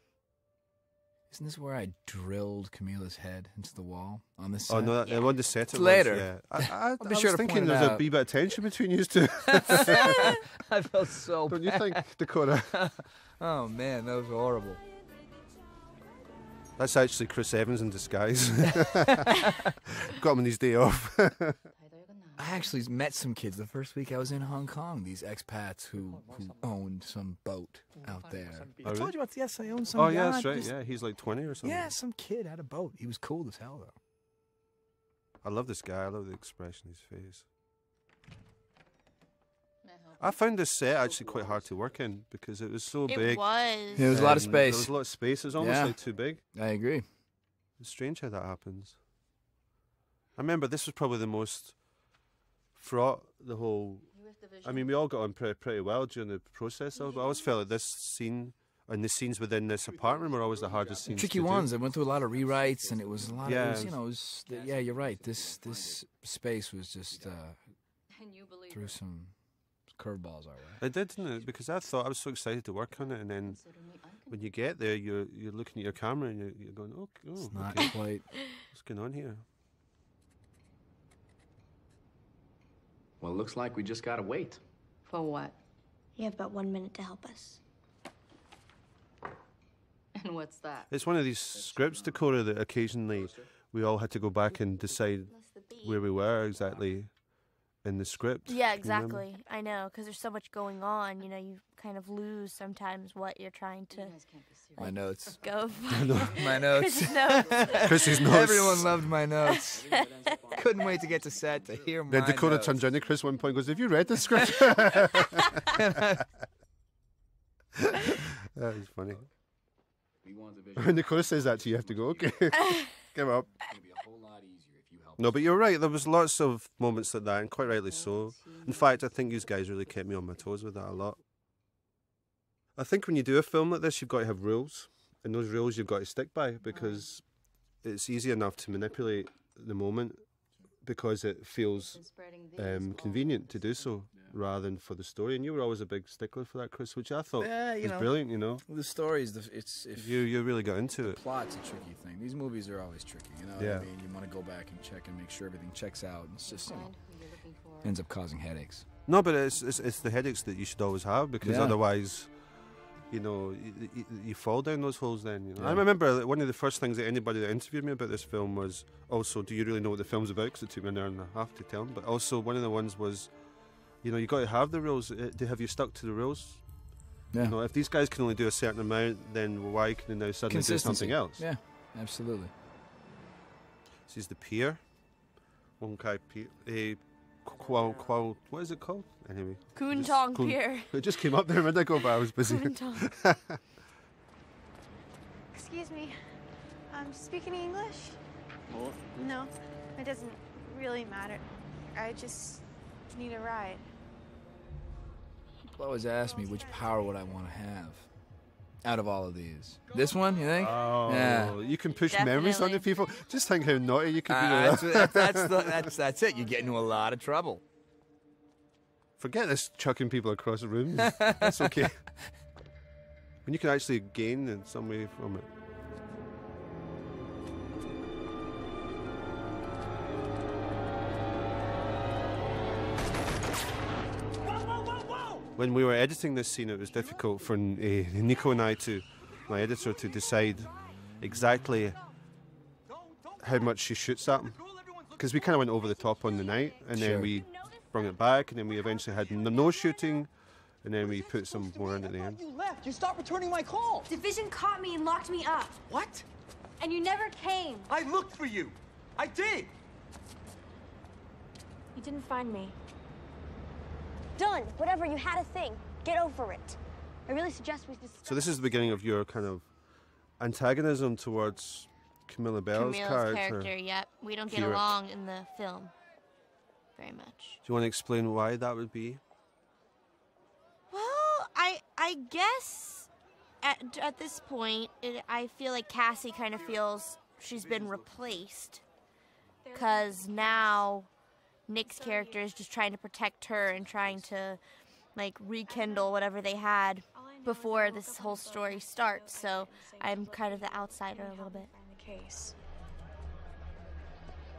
Isn't this where I drilled Camilla's head into the wall on this set? Oh no, that, on the set it was, later. yeah. I, I, I'll be I sure was to thinking there's a wee bit of tension between you two. I felt so Don't you think, Dakota? oh man, that was horrible. That's actually Chris Evans in disguise. Got him on his day off. I actually met some kids the first week I was in Hong Kong. These expats who, who owned some boat out there. Oh, I told you about the yes, I own some. oh yeah, that's right. This- Yeah, he's like twenty or something. Yeah, some kid had a boat. He was cool as hell though. I love this guy. I love the expression in his face. I found this set actually quite hard to work in because it was so It big. It was. Yeah, there was a lot of space. There was a lot of space. It was almost Yeah. like too big. I agree. It's strange how that happens. I remember this was probably the most fraught. The whole. I mean, we all got on pretty, pretty well during the process, of but I always felt like this scene and the scenes within this apartment were always the hardest scenes. Tricky to do. ones. I went through a lot of rewrites, and it was a lot. Yeah, of, it was, you know. It was the, yeah, you're right. This this space was just uh, threw some curveballs our way. It did, didn't it? Because I thought I was so excited to work on it, and then when you get there, you're you're looking at your camera and you're, you're going, "Oh, oh It's not okay. quite. What's going on here?" Well, it looks like we just gotta wait. For what? You have about one minute to help us. And what's that? It's one of these scripts, Dakota, that occasionally we all had to go back and decide where we were exactly in the script. Yeah, Can you remember? exactly. I know, because there's so much going on. You know, you kind of lose sometimes what you're trying to. My like, notes. Go. my notes. Chris's notes. Chris's notes. Everyone loved my notes. Couldn't wait to get to set to hear my Then Dakota notes. turns around to Chris one point point goes, Have you read the script? that is funny. When Dakota says that to you, you have to go, Okay, give up. No, but you're right. There was lots of moments like that, and quite rightly so. In fact, I think you guys really kept me on my toes with that a lot. I think when you do a film like this, you've got to have rules, and those rules you've got to stick by because it's easy enough to manipulate the moment because it feels um, convenient to do so rather than for the story. And you were always a big stickler for that, Chris, which I thought Yeah, you was know. brilliant. You know, The stories, the, it's if you you really got into the it. plot's a tricky thing. These movies are always tricky. You know what Yeah. I mean? You want to go back and check and make sure everything checks out. And it's just you know, ends up causing headaches. No, but it's, it's it's the headaches that you should always have because Yeah. otherwise, you know, you, you, you fall down those holes. Then you know. I remember one of the first things that anybody that interviewed me about this film was oh, also, do you really know what the film's about? Because it took me an hour and a half to tell them. But also one of the ones was, you know, you got to have the rules. Uh, do- Have you stuck to the rules? Yeah. You know, if these guys can only do a certain amount, then why can they now suddenly do something Consistency. else? Yeah, absolutely. This is the pier. Wong Kai Pier. A qual, qual, what is it called? Anyway. Koon Just Tong Pier. It just came up there a minute ago, but I was busy. Kwun Tong. Excuse me. Um, speak any English? No, it doesn't really matter. I just need a ride. People always ask me which power would I want to have out of all of these. This one, you think? Oh, yeah. you can push memories onto people. Just think how naughty you could be. Uh, with that's, that's, that's, the, that's, that's it. You get into a lot of trouble. Forget this chucking people across the room. That's okay. when you can actually gain in some way from it. When we were editing this scene, it was difficult for uh, Nico and I to, my editor, to decide exactly how much she shoots at him. Because we kind of went over the top on the night, and Sure. then we brought it back, and then we eventually had n- no shooting, and then we put some more in at the end. You left. You stopped returning my calls. Division caught me and locked me up. What? And you never came. I looked for you. I did. You didn't find me. Done. Whatever, you had a thing. Get over it. I really suggest we just. So this is the beginning of your kind of antagonism towards Camilla Belle's Camilla's character. character. Yep, we don't get Kira. along in the film very much. Do you want to explain why that would be? Well, I I guess at at this point, it, I feel like Cassie kind of feels she's been replaced because now Nick's character is just trying to protect her and trying to like rekindle whatever they had before this whole story starts. So I'm kind of the outsider a little bit. The case.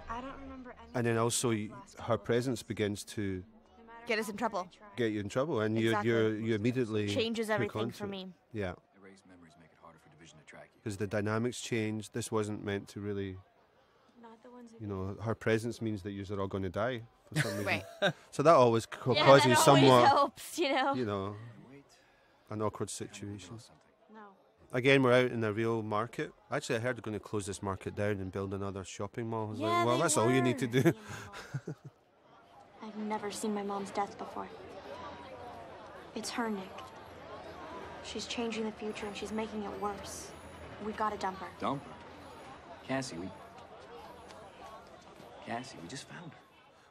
I don't remember. And then also her presence begins to Get us in trouble. get you in trouble, and you Exactly. you you immediately Changes everything for me. Yeah, Erased memories make it harder for division to track you. because the dynamics change. This wasn't meant to really, Not the ones that you know, her presence means that you're all going to die for some reason. Right. So that always co- Yeah, causes that always somewhat, helps, you know. you know, an awkward situation. No. Again, we're out in the real market. Actually, I heard they're going to close this market down and build another shopping mall. I was Yeah, like, well, they that's all you need to do. I've never seen my mom's death before. It's her, Nick. She's changing the future and she's making it worse. We've gotta dump her. Dump her. Cassie, we. Cassie, we just found her.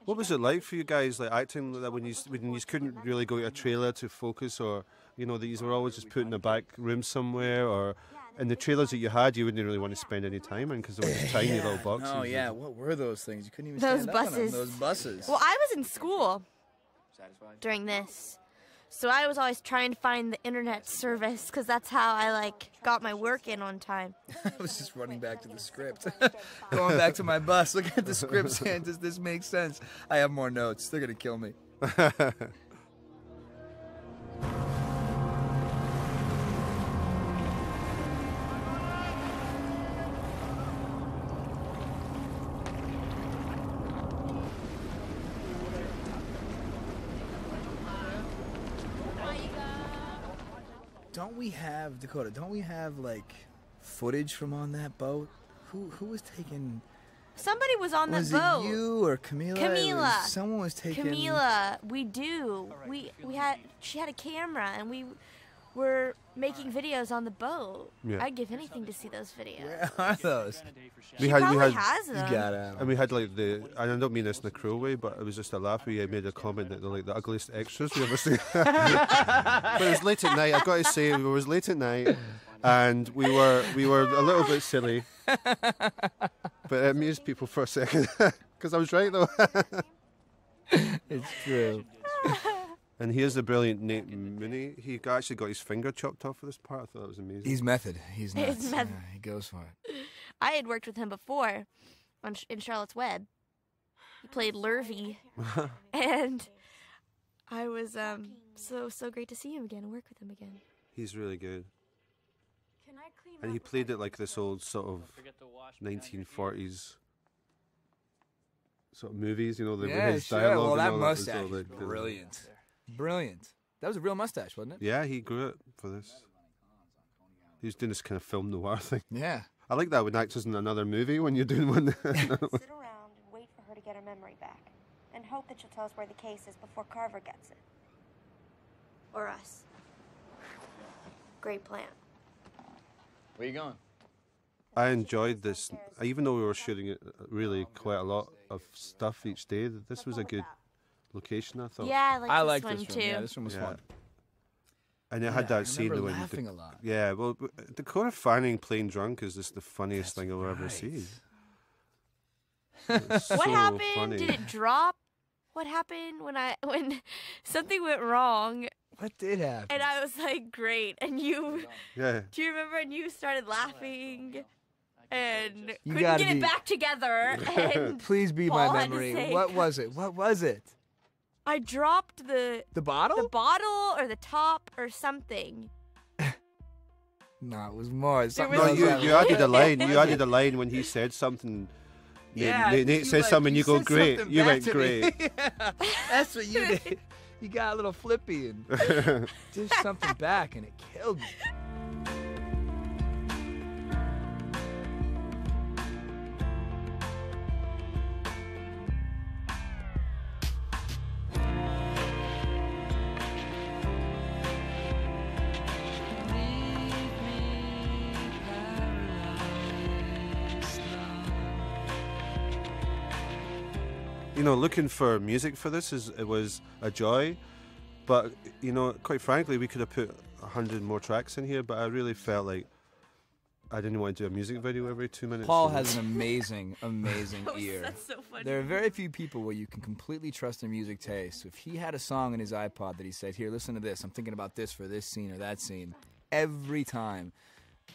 What was it like for you guys, like acting like that when you when you couldn't really go to a trailer to focus, or you know that you were always just put in a back room somewhere, or in the trailers that you had, you wouldn't really want to spend any time in because they were just tiny little boxes. Oh yeah, what were those things? You couldn't even Those stand up on 'em, buses. Those buses. Well, I was in school during this. So I was always trying to find the internet service because that's how I like got my work in on time. I was just running back to the script. Going back to my bus. Look at the script saying, does this make sense? I have more notes. They're going to kill me. Don't we have, Dakota, don't we have like footage from on that boat? Who who was taking Somebody was on was that boat. it you or Camilla? It was- Camilla. someone was taking Camilla, we do. We we had she had a camera and we were making videos on the boat. Yeah. I'd give anything to see those videos. Where are those? She probably has them. And we had like the, and I don't mean this in a cruel way, but it was just a laugh. We uh, made a comment that they're like the ugliest extras we ever seen. but it was late at night. I've got to say, it was late at night, and we were we were a little bit silly, but it amused people for a second because I was right though. it's true. And here's the brilliant Nate Mooney. He actually got his finger chopped off for this part. I thought that was amazing. He's method. He's He's method. Yeah, he goes for it. I had worked with him before on Sh- in Charlotte's Web. He played Lurvy, and I was um so so great to see him again and work with him again. He's really good. Can I clean And he played it like this old sort of 1940s sort of movies, you know, the, yeah, his sure. dialogue. Well, and that all was mustache all was like brilliant. Brilliant. That was a real mustache, wasn't it? Yeah, he grew it for this. He was doing this kind of film noir thing. Yeah. I like that when actors in another movie when you're doing one. Sit around and wait for her to get her memory back. And hope that she'll tell us where the case is before Carver gets it. Or us. Great plan. Where you going? I enjoyed this, even though we were shooting it really quite a lot of stuff each day. This was a good location, I thought. Yeah, I like I this like one this too. one. Yeah, this one was Yeah. fun. And it Yeah, had I that scene remember when laughing the, a lot. Yeah, well, b- Dakota Fanning playing drunk is just the funniest thing I've ever seen. It's what so happened? funny. Did it drop? What happened when I when something went wrong? What did happen? And I was like, great. And you, Yeah. do you remember? And you started laughing, and You couldn't gotta get be- it back together. And Please be Paul my had to memory. say- What was it? What was it? I dropped the The bottle? the bottle or the top or something. No, it was more. Something No, you, you added a line. You added a line when he said something. Nate, Yeah, Nate, Nate says like- something. You, go great. You went great. Yeah, That's what you did. You got a little flippy and did something back, and it killed me. You know, looking for music for this is it was a joy. But you know, quite frankly, we could have put a hundred more tracks in here. But I really felt like I didn't want to do a music video every two minutes. Paul you has an amazing, amazing That was- ear. that's so funny. There are very few people where you can completely trust their music taste. If he had a song in his iPod that he said, "Here, listen to this. I'm thinking about this for this scene or that scene," every time,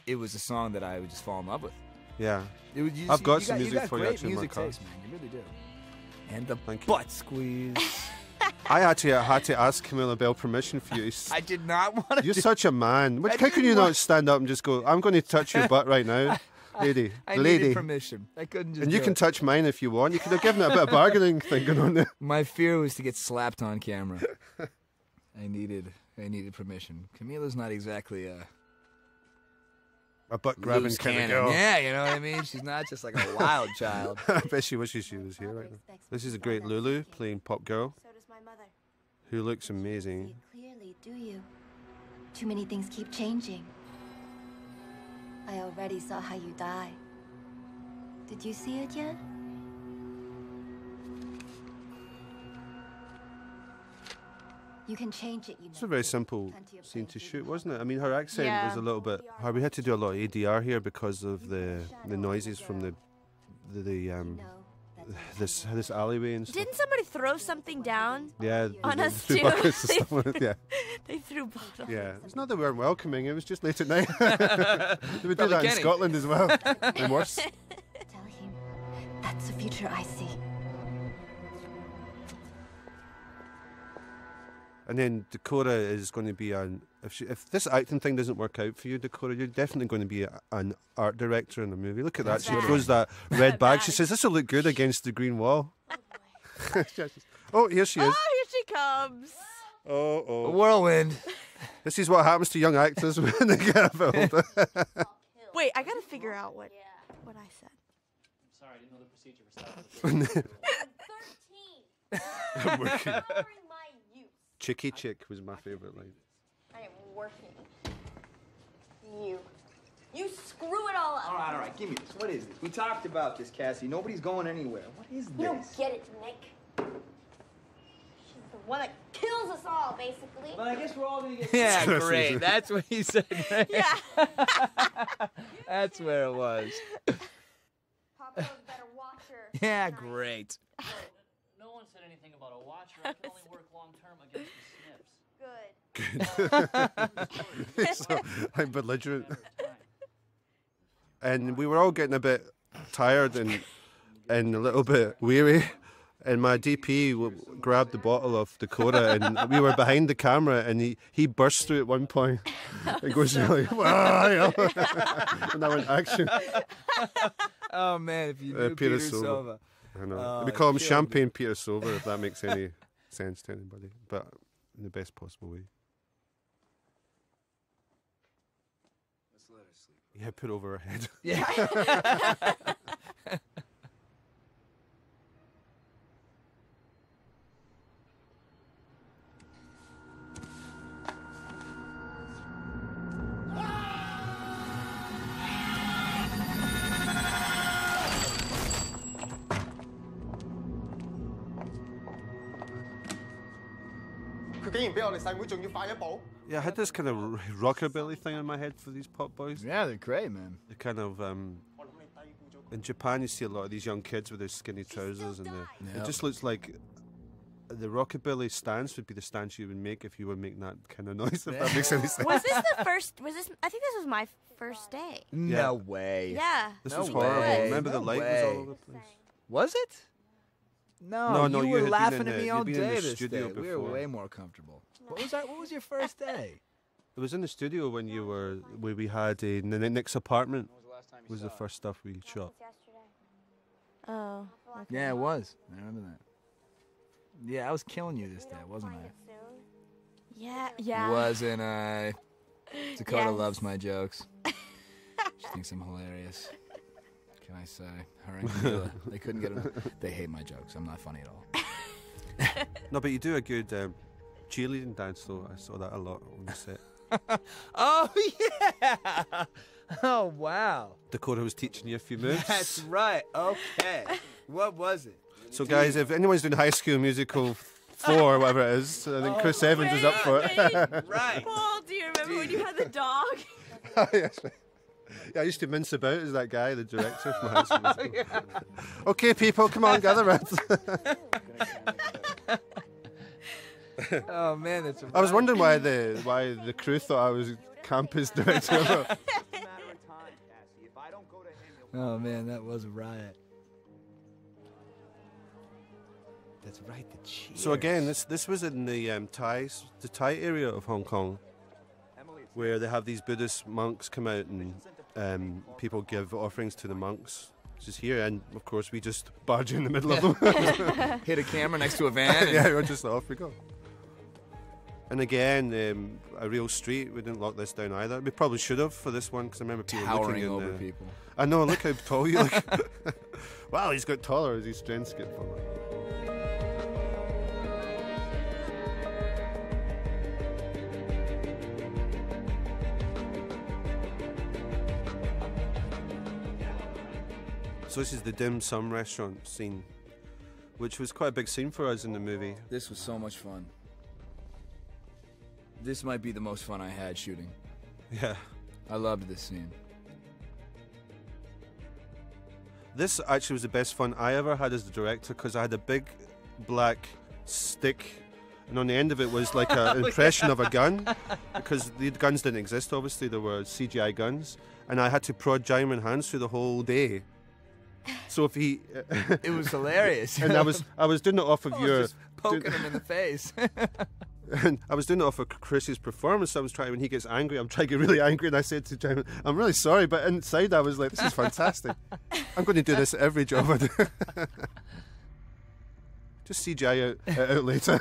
it was a song that I would just fall in love with. Yeah. It was, you, I've you got got, some you music got for you great actually in my music car. taste, man. You really do. And the Thank you. butt squeeze. I actually had to ask Camilla Belle permission for you. I did not want to. You're do- such a man. What, I how can you want- not stand up and just go, I'm going to touch your butt right now, lady, I lady? needed permission. I couldn't just. And you do can it. touch mine if you want. You could have given it a bit of bargaining thing going on there. My fear was to get slapped on camera. I needed, I needed permission. Camilla's not exactly a A butt grabbing loose kind of girl. Yeah, you know what I mean. She's not just like a wild child. I bet she wishes she was here right now. This is a great Lulu playing Pop Girl, So does my mother. who looks amazing. Clearly, do you? Too many things keep changing. I already saw how you die. Did you see it yet? You can change it, you know. It's a very simple scene to shoot, wasn't it? I mean, her accent was a little bit. hard. We had to do a lot of ADR here because of the the noises from the the, the um this this alleyway and stuff. Didn't somebody throw something down? Yeah, on us too. buckets of They stuff on it, threw- yeah. They threw bottles. Yeah, it's not that we weren't welcoming. It was just late at night. they would do that in Scotland as well, and worse. Tell him that's the future I see. And then Dakota is going to be an if she, if this acting thing doesn't work out for you, Dakota, you're definitely going to be a, an art director in the movie. Look at that. That's She right. throws that red bag. She says this will look good against the green wall. Oh, oh, here she is. Oh, here she comes. Oh, oh. whirlwind. This is what happens to young actors when they get a bit older. Wait, I gotta figure out what what I said. I'm sorry, I didn't know the procedure for I'm working. Chicky chick was my favourite line. I am working. You. You screw it all up. All right, all right, give me this. What is this? We talked about this, Cassie. Nobody's going anywhere. What is this? You don't this? get it, Nick. She's the one that kills us all, basically. Well, I guess we're all gonna get. Yeah, great. That's what he said. Right? Yeah. That's where it was. Papa better watch her. Yeah, great. No one said anything about a watcher. I can only work Good. so I'm belligerent. And we were all getting a bit tired and and a little bit weary. And my DP w- grabbed the bottle of Dakota, and we were behind the camera, and he, he burst through at one point. It goes like, "Wah," and that went action. Oh man, if you Uh, knew Peter Peter Sova. Sova. I know. Oh, we call him killed me. Champagne Peter Silver, if that makes any sense to anybody, but in the best possible way. Let's let her sleep. Yeah, put over her head. Yeah. Yeah, I had this kind of rockabilly thing in my head for these pop boys. Yeah, they're great, man. The kind of um, in Japan, you see a lot of these young kids with their skinny trousers, and the, Yep. it just looks like the rockabilly stance would be the stance you would make if you were making that kind of noise. If that makes any sense. Was this the first? Was this? I think this was my first day. No Yeah. way. Yeah. This No was horrible. way. Remember the No light was all over the place. Was it? No, No, no, you you were laughing at the- me all day the this studio day. We were way more comfortable. What was that? What was your first day? It was in the studio when you were where we had a in the Nick's apartment. Was the first stuff we shot. Oh. Yeah, it was. I remember that. Yeah, I was killing you this day, wasn't I? Yeah. Yeah. Wasn't I? Dakota Yes. loves my jokes. she thinks I'm hilarious. Can I say? Her and they couldn't get enough. They hate my jokes. I'm not funny at all. No, but you do a good um, cheerleading dance, though. I saw that a lot on the set. Oh yeah! Oh wow! Dakota was teaching you a few moves. That's right. Okay. What was it? So, guys, if anyone's doing High School Musical four or whatever it is, I think Chris Evans is up for it. Right. Paul, do you remember when you had the dog? Oh, yes. Yeah, I used to mince about as that guy, the director from High School Musical. Okay, people, come on, gather round. oh man, that's. I was wondering why the why the crew thought I was campus director. Oh man, that was a riot. That's right, the cheers. So again, this this was in the um, Thai the Thai area of Hong Kong, where they have these Buddhist monks come out and um, people give offerings to the monks. Just here, and of course we just barge in the middle of them. Hit a camera next to a van. and- yeah, we're just off we go. And again, um, a real street. We didn't lock this down either. We probably should have for this one because I remember people Towering looking in over the- people. I know. Look how tall you look. wow, he's got taller as his strengths get fuller. So this is the dim sum restaurant scene, which was quite a big scene for us in the movie. This was so much fun. This might be the most fun I had shooting. Yeah. I loved this scene. This actually was the best fun I ever had as the director because I had a big black stick, and on the end of it was like an impression of a gun because the guns didn't exist. Obviously, there were CGI guns, and I had to prod Djimon hands through the whole day. So if he, It was hilarious. and I was I was doing it off of I was your just poking him in the face. and I was doing it off of Chris's performance. I was trying when he gets angry, I'm trying to get really angry, and I said to Jim, "I'm really sorry," but inside I was like, "This is fantastic. I'm going to do this at every job I do." Just CGI out, out later.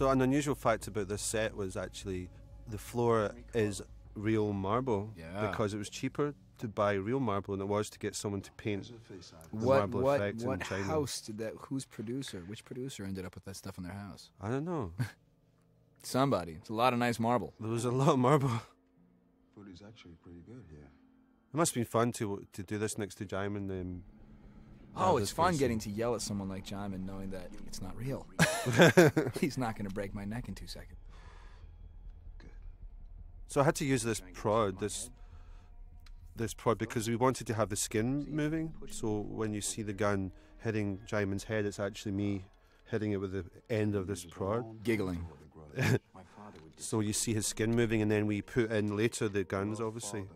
So an unusual fact about this set was actually the floor is real marble Yeah. because it was cheaper to buy real marble than it was to get someone to paint the what marble what effect what in China. house did that? Whose producer? Which producer ended up with that stuff in their house? I don't know. Somebody. It's a lot of nice marble. There was a lot of marble. Food is actually pretty good here. It must have been fun to to do this next to Djimon. Um, Oh, it's fun getting to yell at someone like Djimon knowing that it's not real. He's not going to break my neck in two seconds. So I had to use this prod, this this prod, because we wanted to have the skin moving. So when you see the gun hitting Djimon's head, it's actually me hitting it with the end of this prod. Giggling. so you see his skin moving, and then we put in later the guns, obviously,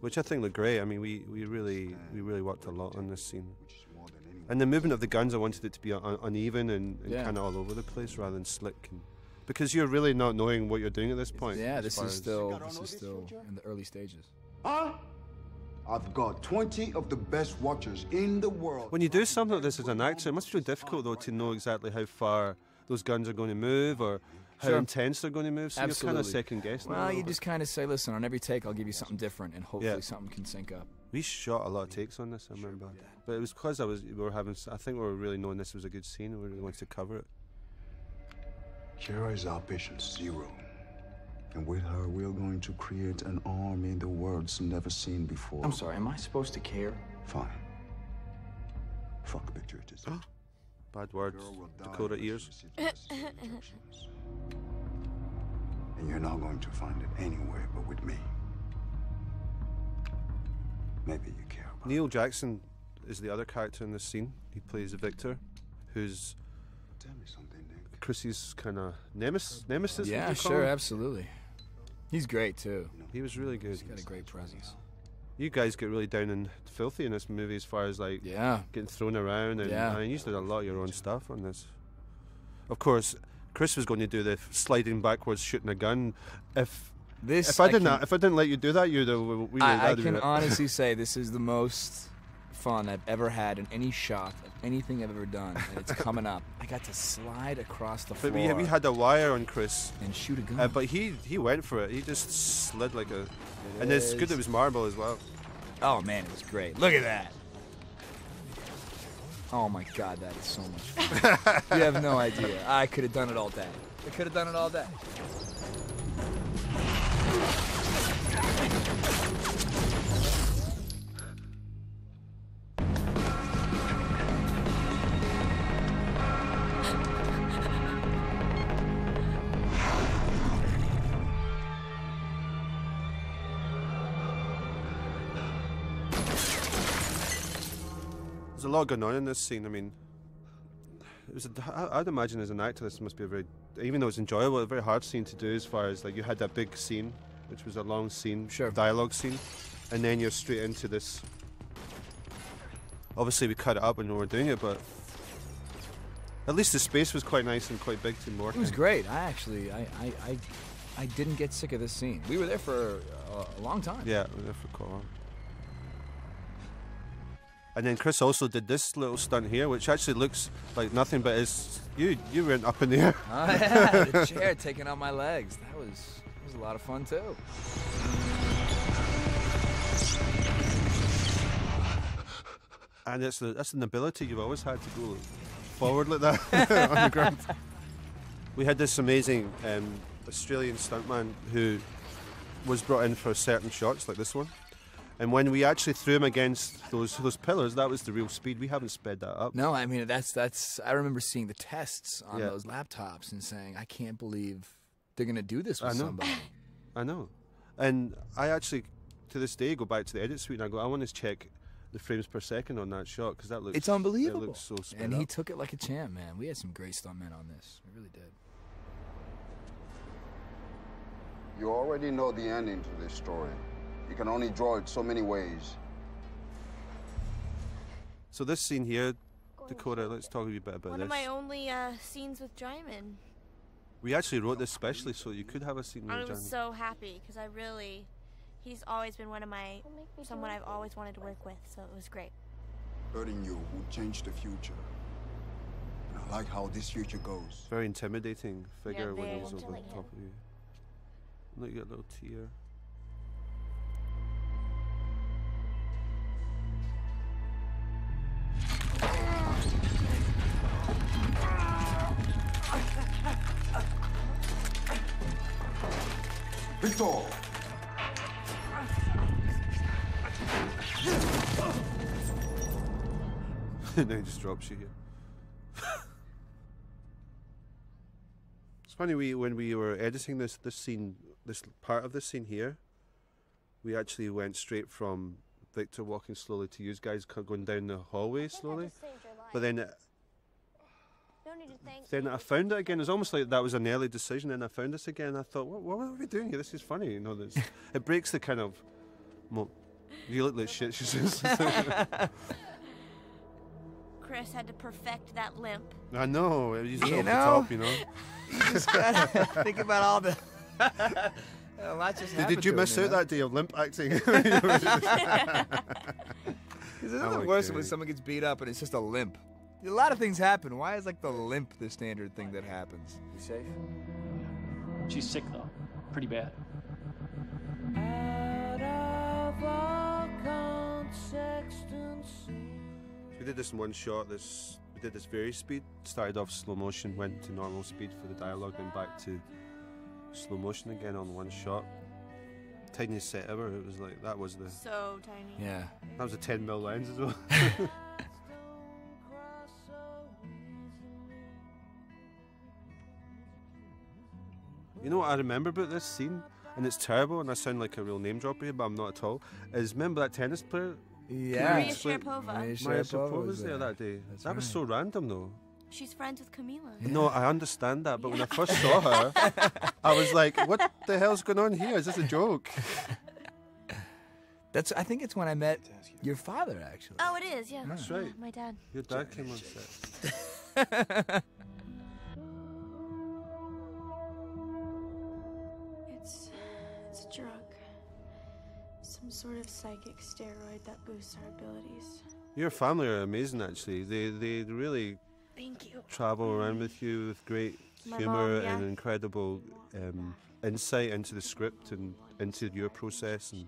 which I think look great. I mean, we, we really we really worked a lot on this scene. And the movement of the guns, I wanted it to be un- uneven and, and Yeah. kind of all over the place rather than slick. And, because you're really not knowing what you're doing at this point. Yeah, this is still this is still in the early stages. Huh? I've got 20 of the best watchers in the world. When you do something like this as an actor, it must be really difficult though to know exactly how far those guns are going to move or how Sure. intense they're going to move. So you're kind of second guessing. it Well, you just kind of say, "Listen, on every take, I'll give you something different, and hopefully Yeah. something can sync up." We shot a lot of takes on this, I remember. That. But it was because I was we were having. s- I think we were really knowing this was a good scene, and we really wanted to cover it. Kira is our patient zero. And with her, we're going to create an army the world's never seen before. I'm sorry, am I supposed to care? Fine. Fuck patriotism. Bad words, Dakota ears. and you're not going to find it anywhere but with me. Maybe you care. Neil Jackson is the other character in this scene. He plays Victor, who's Tell me something, Nick. Chrissy's kind of nemesis. Nemesis. Yeah, sure, him? absolutely. He's great too. He was really good. He's got a great presence. You guys get really down and filthy in this movie as far as like Yeah. getting thrown around and Yeah. I mean, you did a lot of your own stuff on this. Of course, Chris was going to do the sliding backwards, shooting a gun. If This if I I didn't can- if I didn't let you do that, you'd have we would I, I can it. honestly say this is the most fun I've ever had in any shot of anything I've ever done, and it's coming up. I got to slide across the floor. But we, we had a wire on Chris and shoot a gun. Uh, but he he went for it. He just slid like a, and it's good is. it was marble as well. Oh man, it was great. Look at that. Oh my god, that is so much fun. you have no idea. I could have done it all day. I could have done it all day. There's a lot going on in this scene. I mean, was a, I'd imagine as an actor, this must be a very even though it's enjoyable, a very hard scene to do. As far as like you had that big scene, which was a long scene, Sure. dialogue scene, and then you're straight into this. Obviously, we cut it up when we were doing it, but at least the space was quite nice and quite big to work. It was great. I actually, I, I, I, I didn't get sick of this scene. We were there for a, a long time. Yeah, we were there for quite a while. And then Chris also did this little stunt here, which actually looks like nothing but it's you. You went up in the air. Oh yeah, the chair taking out my legs. That was that was a lot of fun too. And it's the, that's an ability you've always had to go forward like that on the ground. We had this amazing um, Australian stuntman who was brought in for certain shots like this one. And when we actually threw him against those those pillars, that was the real speed. We haven't sped that up. No, I mean that's that's. I remember seeing the tests on Yeah. those laptops and saying, I can't believe they're gonna do this I with know. somebody. I know. And I actually, to this day, go back to the edit suite and I go, I want to check the frames per second on that shot because that looks It's unbelievable. It looks so sped and he up. took it like a champ, man. We had some great stuntmen on this. We really did. You already know the ending to this story. You can only draw it so many ways. So this scene here, Dakota, let's talk a wee bit about One this. of my only uh, scenes with Djimon. We actually wrote this specially so you could have a scene I with was Johnny. so happy because I really, he's always been one of my, someone I've always wanted to work with. So it was great. Hurting you will change the future. And I like how this future goes. Very intimidating figure when very he's over the top of you. Look, you got a little tear. Victor! and then he just drops you here. it's funny we when we were editing this this scene, this part of this scene here, we actually went straight from Victor walking slowly to you guys going down the hallway slowly. But then, then I found it again. It was almost like that was an early decision, and I found this again. I thought, what, what are we doing here? This is funny. You know, this it breaks the kind of. Mo- you look like shit. She says. Chris had to perfect that limp. I know. He's You off the know? top, you know. You just gotta think about all the. a Did, did you miss out know? that day of limp acting? Isn't it I'm the worst when someone gets beat up and it's just a limp? A lot of things happen. Why is like the limp the standard thing that happens? You safe? She's sick though. Pretty bad. we did this in one shot. This we did this very speed. Started off slow motion, went to normal speed for the dialogue, then back to slow motion again on one shot. Tiniest set ever. It was like that was the So tiny. Yeah. that was a 10 mil lens as well. you know what I remember about this scene, and it's terrible, and I sound like a real name dropper here, but I'm not at all. Is remember that tennis player? Yeah. Maria Sharapova. Maria Maria Sharapova Sharapova was was there there. that day. That's that was right. so random, though. She's friends with Camilla. No, I understand that, but when I first saw her, I was like, "What the hell's going on here? Is this a joke?" That's. I think it's when I met your father, actually. Oh, it is. Yeah. That's yeah, right. My dad. Your dad came on set. Some sort of psychic steroid that boosts our abilities. Your family are amazing, actually. They they really Thank you. travel around with you with great My humor mom, yeah. and incredible um, insight into the script and into your process and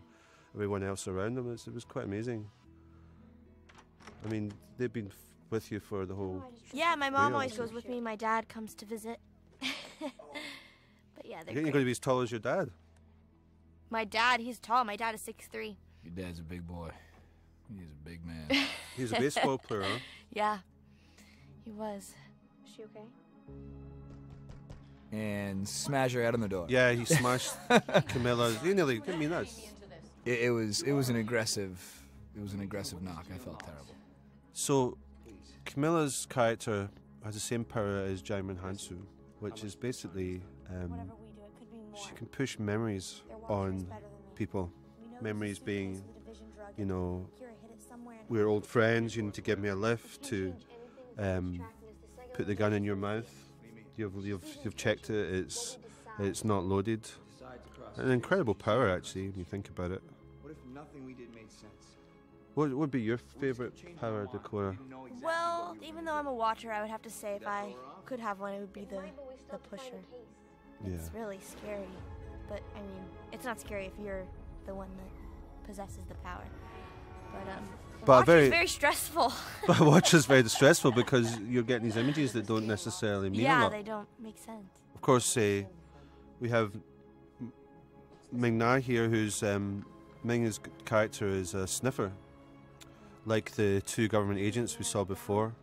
everyone else around them. It's, it was quite amazing. I mean, they've been with you for the whole. Yeah, my mom always goes with me. My dad comes to visit. but yeah, they're you're going to be as tall as your dad? My dad, he's tall. My dad is six three. Your dad's a big boy. He's a big man. He's a baseball player, huh? Yeah, he was. Is she okay? and smash her out on the door. Yeah, he smashed Camilla's. He nearly. I mean, that's. It, it was. It was an aggressive. It was an aggressive knock. I felt terrible. So, Camilla's character has the same power as Djimon Hounsou, which is basically um, she can push memories on people. Memories being, you know, we're old friends. You need to give me a lift to um, put the gun in your mouth. You've, you've, you've checked it. It's it's not loaded. An incredible power, actually, when you think about it. What if nothing we did made sense? What would be your favorite power, Dakota? Well, even though I'm a watcher, I would have to say if I could have one, it would be the the pusher. It's Yeah. really scary, but I mean, it's not scary if you're the one that possesses the power. But um, But a watcher's very- very stressful. But watch is very stressful because you're getting these images that don't necessarily mean a yeah, lot. they don't make sense. Of course, say we have Ming Na here, who's um, Ming's character is a sniffer, like the two government agents we saw before,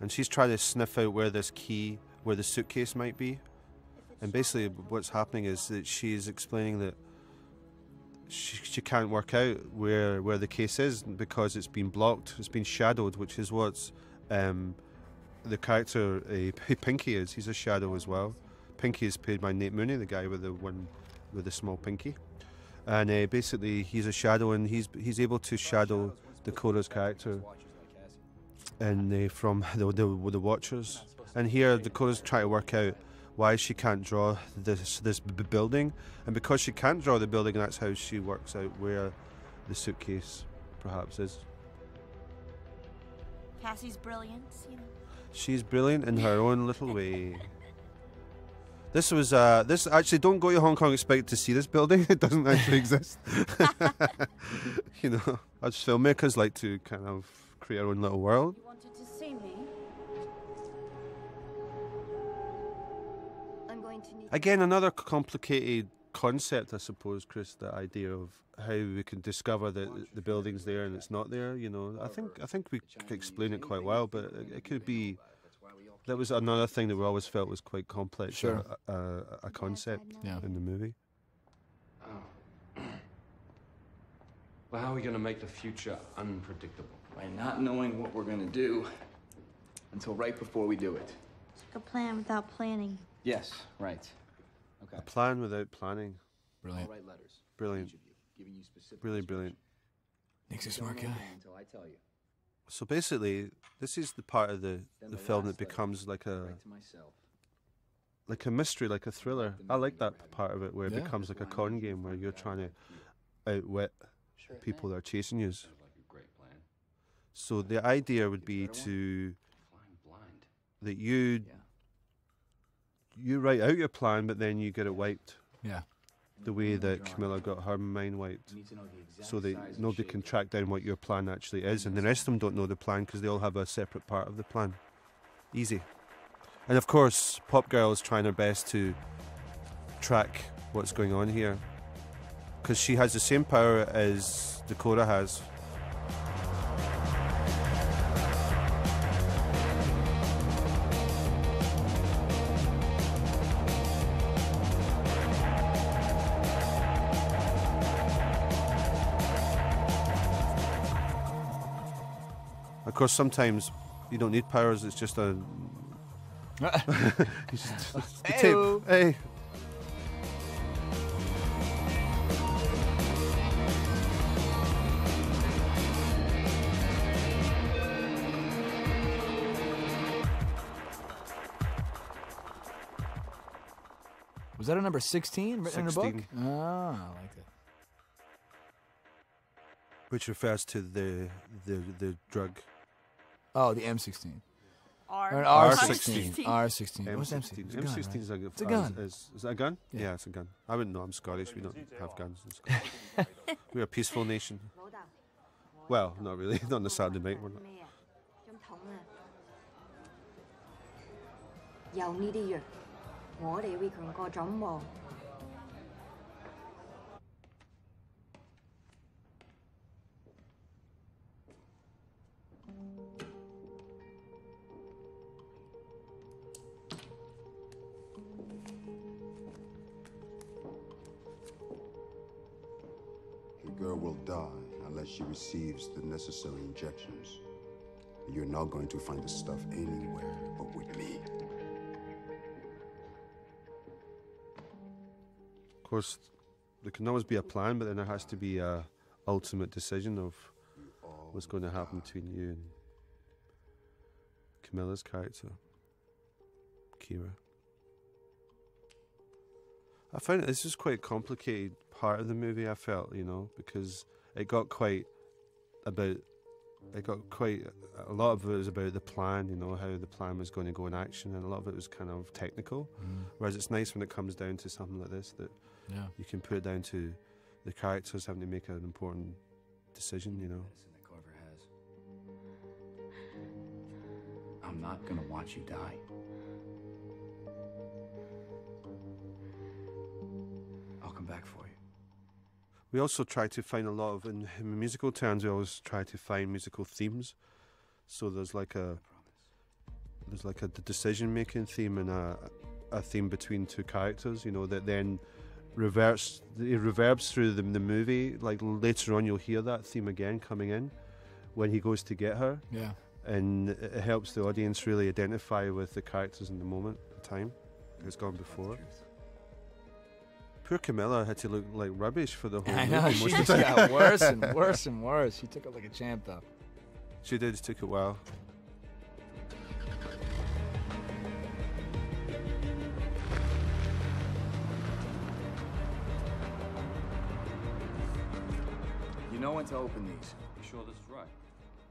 and she's trying to sniff out where this key, where the suitcase might be, and basically what's happening is that she's explaining that she, she can't work out where where the case is because it's been blocked, it's been shadowed, which is what's um, the character uh, Pinky is. He's a shadow as well. Pinky is played by Nate Mooney, the guy with the one with the small pinky, and uh, basically he's a shadow, and he's he's able to shadow Dakota's character, and uh, from the, the the Watchers. And here Dakota's trying to work out why she can't draw this this building, and because she can't draw the building, that's how she works out where the suitcase perhaps is. Cassie's brilliance, you know. She's brilliant in her own little way. This was uh this actually don't go to Hong Kong expect to see this building. It doesn't actually exist. you know, as filmmakers like to kind of create our own little world. Again, another complicated concept, I suppose, Chris. The idea of how we can discover that the building's there and it's not there. You know, I think I think we c- explain it quite well, but it, it could be. That was another thing that we always felt was quite complex. Sure. A, a, a concept Yeah. in the movie. Oh. Well, how are we going to make the future unpredictable? By not knowing what we're gonna do until right before we do it. It's like A plan without planning. Yes, right. Okay. A plan without planning. Brilliant. I'll write letters. Brilliant. Each of you, giving you specific Really brilliant. Nick's a smart guy. Until I tell you. So basically, this is the part of the, Then the the film that becomes like a to myself. like a mystery, like a thriller. I like that part of it where it becomes like a con game where you're trying to outwit people that are chasing you. Sounds like a great plan. So the idea would be to that you you write out your plan, but then you get it wiped. Yeah. The way oh that Camilla got her mind wiped, You need to know the exact so that nobody can track down what your plan actually is, and the rest of them don't know the plan because they all have a separate part of the plan. Easy. And of course, Pop Girl is trying her best to track what's going on here because she has the same power as Dakota has. Of course, sometimes you don't need powers. It's just a. It's just- the. Heyo. Hey. Was that a number 16 written in her book? 16. Ah, I like that. Which refers to the the the drug. Oh, the M16. R. Or an R16. R16. R16. What's M16? M16. It's a gun, M16 right? is, a, It's a gun. Is, is that a gun? Yeah. Yeah. it's a gun. I wouldn't know. I'm Scottish. We don't have guns. in Scotland. We're a peaceful nation. Well, not really. Not on a Saturday night. We're not. 咩啊？张筒啊！有呢啲药，我哋会强过种喎。 Die unless she receives the necessary injections. You're not going to find the stuff anywhere but with me. Of course, there can always be a plan, but then there has to be a ultimate decision of what's going to happen between you and Camilla's character, Kira. I found this was quite a complicated part of the movie. I felt, you know, because it got quite about. It got quite a lot of it was about the plan, you know, how the plan was going to go in action, and a lot of it was kind of technical. Mm. Whereas it's nice when it comes down to something like this that Yeah. you can put it down to the characters having to make an important decision, you know. that Carver has. I'm not gonna watch you die. We also try to find a lot of, in, in musical terms, we always try to find musical themes. So there's like a, there's like a decision making theme and a, a theme between two characters, you know, that then reverts, it reverbs through the, the movie. Like later on, you'll hear that theme again coming in when he goes to get her. Yeah. And it helps the audience really identify with the characters in the moment, the time. It's gone before. Poor Camilla had to look like rubbish for the whole I movie. know, most she of just got worse and worse and worse. She took it like a champ, though. She did. It took a while. You know when to open these. You sure this is right?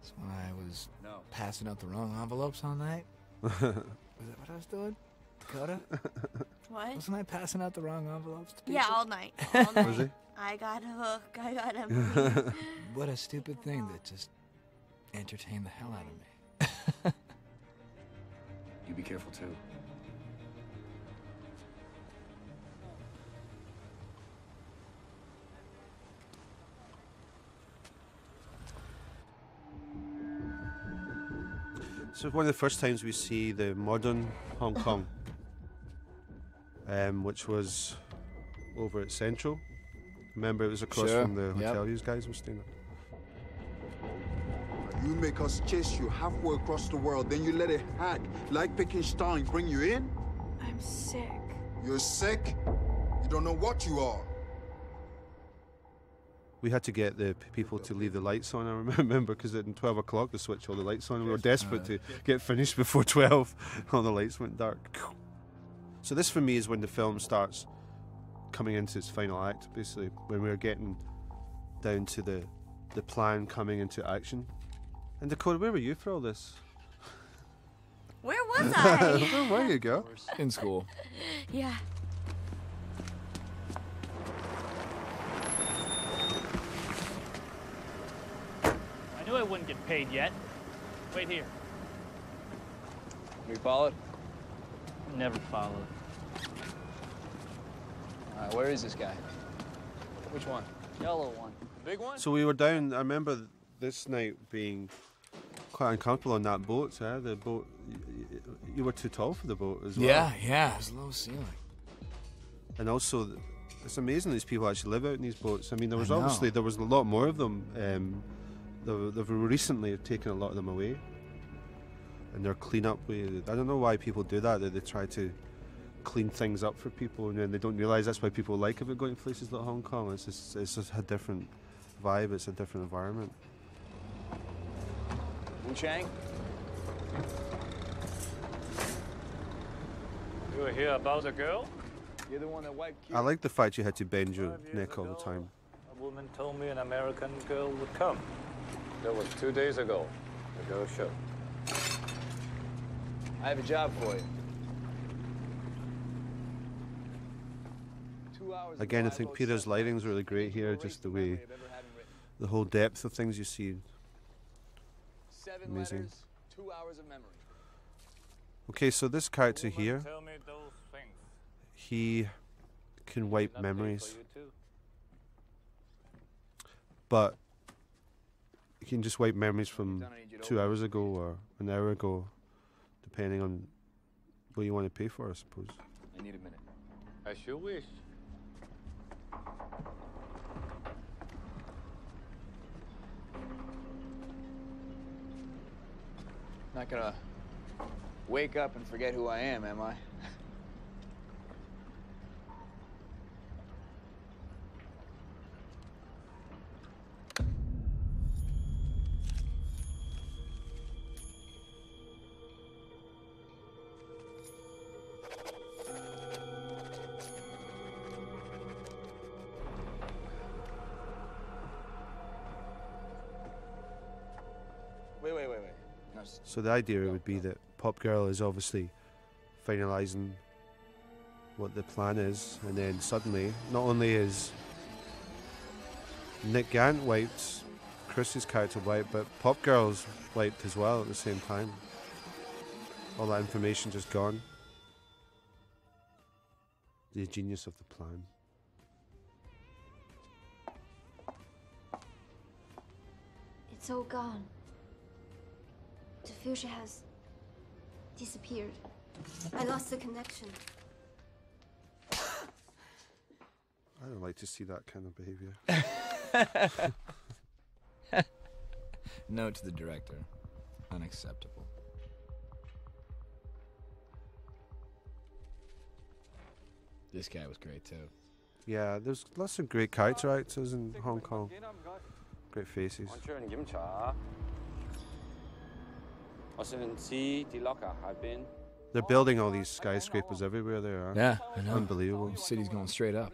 That's when I was No. passing out the wrong envelopes all night. was that what I was doing? Dakota? What? Wasn't I passing out the wrong envelopes to people? Yeah, all night. All night. Was he? I got a hook. I got a. what a stupid thing that just entertained the hell out of me. You be careful too. So one of the first times we see the modern Hong Kong, um, which was over at Central. Remember, it was across Sure, from the yep. hotel you guys were staying at. You make us chase you halfway across the world, then you let a hack like Pickenstein bring you in? I'm sick. You're sick? You don't know what you are. We had to get the people to leave the lights on. I remember because at 12 o'clock they switched all the lights on. We were desperate to get finished before 12. All the lights went dark. So this for me is when the film starts coming into its final act. Basically, when we're getting down to the the plan coming into action. And Dakota, where were you for all this? Where was I? where were you, girl? In school. yeah. I knew I wouldn't get paid yet. Wait here. Can We followed? Never followed. All right, where is this guy? Which one? Yellow one. Big one? So we were down. I remember this night being quite uncomfortable on that boat. Eh? The boat. y- y- You were too tall for the boat as well. Yeah, yeah, it was low ceiling. And also, it's amazing these people actually live out in these boats. I mean, there was obviously there was a lot more of them. Um, they've, they've recently taken a lot of them away, and their cleanup. Way, I don't know why people do that. That they try to clean things up for people, and then they don't realize that's why people like about going to places like Hong Kong. It's just it's just a different vibe. It's a different environment. Wu Chang? You were here about a girl? You're the one that wiped I like the fact you had to bend your neck all the time. A woman told me an American girl would come. That was two days ago. The girl showed. I have a job for you. Two hours Again, I think Peter's lighting's really great here. Just the way, the whole depth of things you see. Seven Amazing. letters, two hours of memory. Okay, so this character here, Tell me those things. he can wipe memories, For you too. but he can just wipe memories from two hours ago or an hour ago, depending on what you want to pay for, I suppose. I need a minute. As you wish. not gonna wake up and forget who I am, am I? So the idea would be that Pop Girl is obviously finalising what the plan is, and then suddenly, not only is Nick Gant wiped, Chris's character wiped, but Pop Girl's wiped as well at the same time. All that information just gone. The genius of the plan. It's all gone. The future has disappeared. I lost the connection. I don't like to see that kind of behaviour. Note to the director. Unacceptable. This guy was great too. yeah, there's lots of great character actors in Hong Kong. Great faces. They're building all these skyscrapers everywhere there, are Yeah, I know. Unbelievable. The city's going straight up.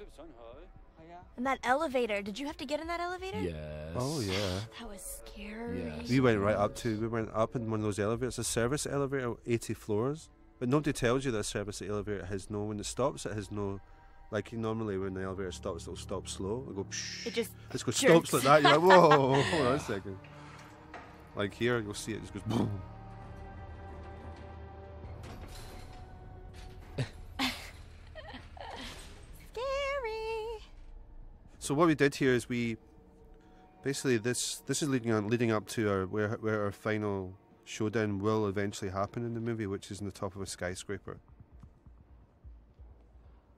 And that elevator, did you have to get in that elevator? Yes. Oh yeah. That was scary. Yes. We went right up to we went up in one of those elevators, a service elevator, eighty floors. But nobody tells you that a service elevator has no when it stops it has no like normally when the elevator stops it'll stop slow. It'll go psh It just stops like that, you're like, Whoa, hold on a second. Like here you'll see it just goes boom. So what we did here is we basically this this is leading on leading up to our where where our final showdown will eventually happen in the movie, which is in the top of a skyscraper.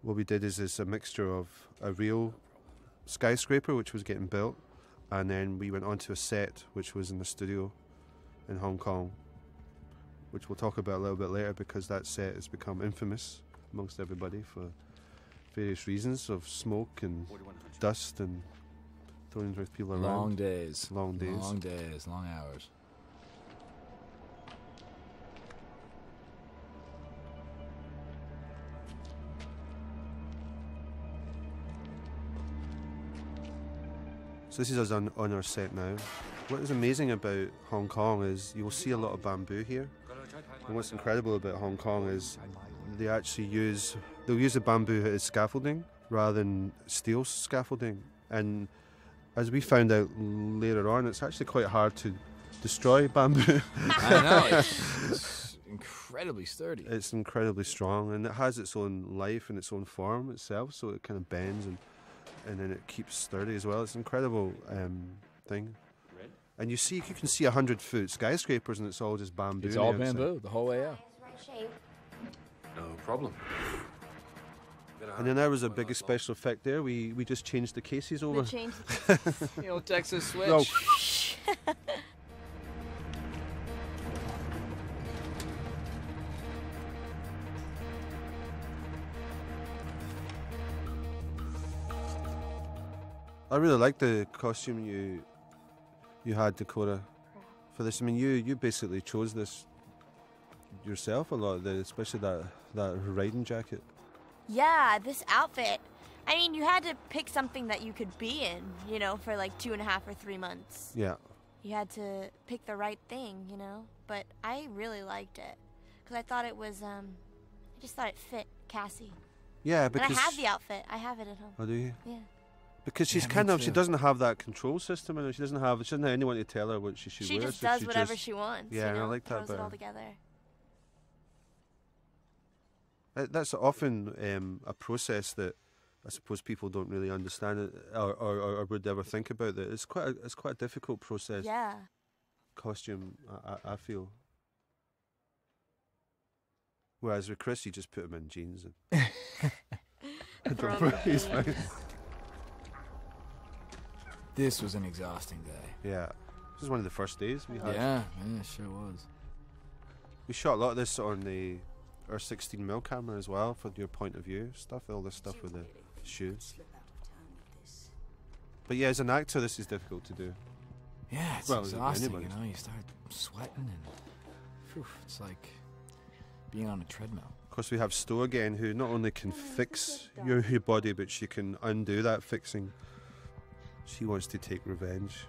What we did is is a mixture of a real skyscraper which was getting built, and then we went onto a set which was in the studio in Hong Kong, which we'll talk about a little bit later because that set has become infamous amongst everybody for various reasons of smoke and dust and throwing with people around. Long days. Long days. Long days. Long hours. So this is us on, on our set now. What is amazing about Hong Kong is you will see a lot of bamboo here. And what's incredible about Hong Kong is they actually use they'll use the bamboo as scaffolding rather than steel scaffolding. And as we found out later on, it's actually quite hard to destroy bamboo. I know. It's, it's incredibly sturdy. It's incredibly strong and it has its own life and its own form itself, so it kind of bends and and then it keeps sturdy as well. It's an incredible um, thing. And you see, you can see a hundred foot skyscrapers, and it's all just bamboo. It's all outside. bamboo the whole way up. No problem. And then there was a big special effect there. We we just changed the cases over. changed The old Texas switch. No. I really like the costume you you had, Dakota, for this. I mean, you you basically chose this yourself a lot, the, especially that that riding jacket. Yeah, this outfit. I mean, you had to pick something that you could be in, you know, for like two and a half or three months. Yeah. You had to pick the right thing, you know. But I really liked it because I thought it was. um I just thought it fit Cassie. Yeah, and because I have the outfit. I have it at home. Oh, do you? Yeah. Because she's Yeah, kind of she doesn't have that control system, and she doesn't have she doesn't have anyone to tell her what she should She wear. just so does she whatever just- she wants. Yeah, you and know? I like that Throws it all together. That's often um, a process that I suppose people don't really understand it, or, or, or would ever think about. That it's quite a, it's quite a difficult process. Yeah. Costume, I, I, I feel. Whereas with Chris, you just put him in jeans and. Throw Don't him worry, in he's jeans. fine. This was an exhausting day. Yeah, this is one of the first days we had. Yeah, yeah, it sure was. We shot a lot of this on the our 16 mm camera as well for your point of view stuff. All this stuff with the shoes. But yeah, as an actor, this is difficult to do. Yeah, it's Well, exhausting. You know, you start sweating and phew, it's like being on a treadmill. Of course, we have Stowe again, who not only can fix your, your body, but she can undo that fixing. She wants to take revenge.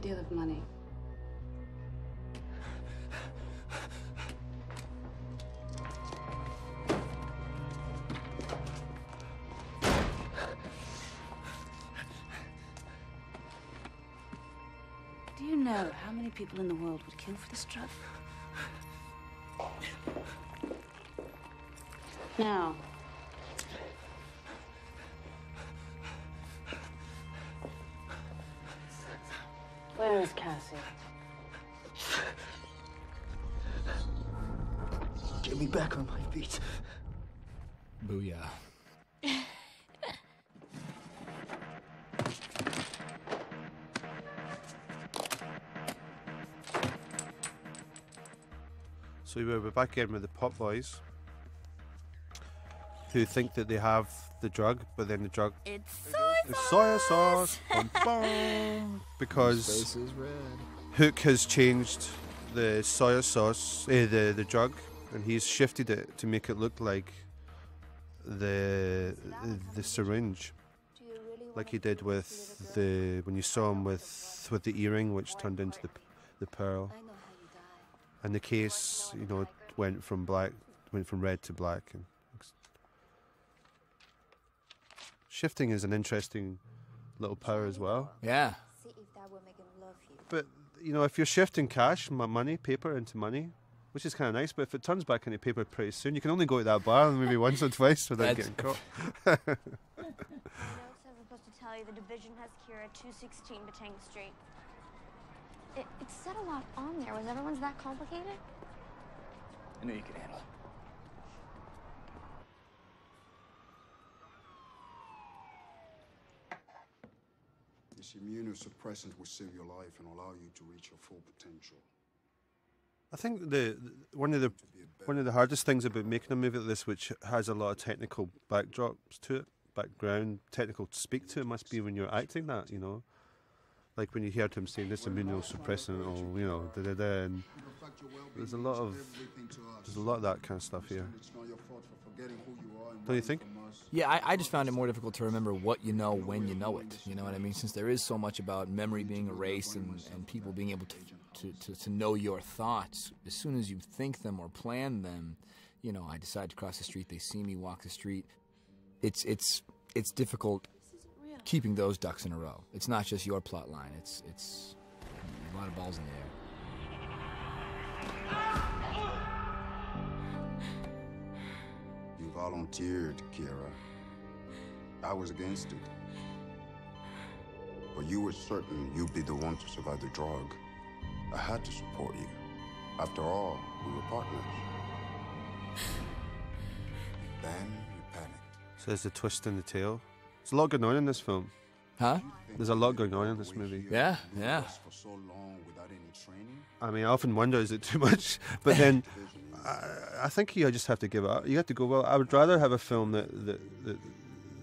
Great deal of money. Do you know how many people in the world would kill for this drug? Now, Get me back on my feet. Booyah. So we're we're back in with the Pop Boys, who think that they have the drug, but then the drug It's soy is soy sauce. Bum, bum. Because face is red. Hook has changed the soy sauce, eh, the the drug, and he's shifted it to make it look like the the syringe, like he did with the when you saw him with with the earring, which turned into the the pearl, and the case, you know, went from black went from red to black. And shifting is an interesting little power as well. Yeah. See if that will make him love you. But you know, if you're shifting cash, m- money, paper into money, which is kind of nice. But if it turns back into paper pretty soon, you can only go to that bar maybe once or twice without That's- getting caught. Notes I'm supposed to tell you the division has Kira 216 Batang Street. It, it said a lot on there. Was everyone's that complicated? I knew you could handle it. This immunosuppressant will save your life and allow you to reach your full potential. I think the, the one of the one of the hardest things about making a movie like this, which has a lot of technical backdrops to it, background, technical to speak to, it must be when you're acting that, you know. Like when you heard him saying this immunosuppressant, or you know, da da da, and there's a lot of there's a lot of that kind of stuff here. Don't you think? Yeah, I, I just found it more difficult to remember what you know when you know it. You know what I mean? Since there is so much about memory being erased and, and people being able to, to, to, to know your thoughts as soon as you think them or plan them. You know, I decide to cross the street, they see me walk the street. It's it's it's difficult keeping those ducks in a row. It's not just your plot line. It's it's a lot of balls in the air. You volunteered, Kira. I was against it. But you were certain you'd be the one to survive the drug. I had to support you. After all, we were partners. Then you panicked. So there's a twist in the tale. There's a lot going on in this film. Huh? There's a lot going on in this movie. Yeah, yeah. For so long without any training? I mean, I often wonder, is it too much? But then, I, I think you just have to give up. You have to go. Well, I would rather have a film that that, that,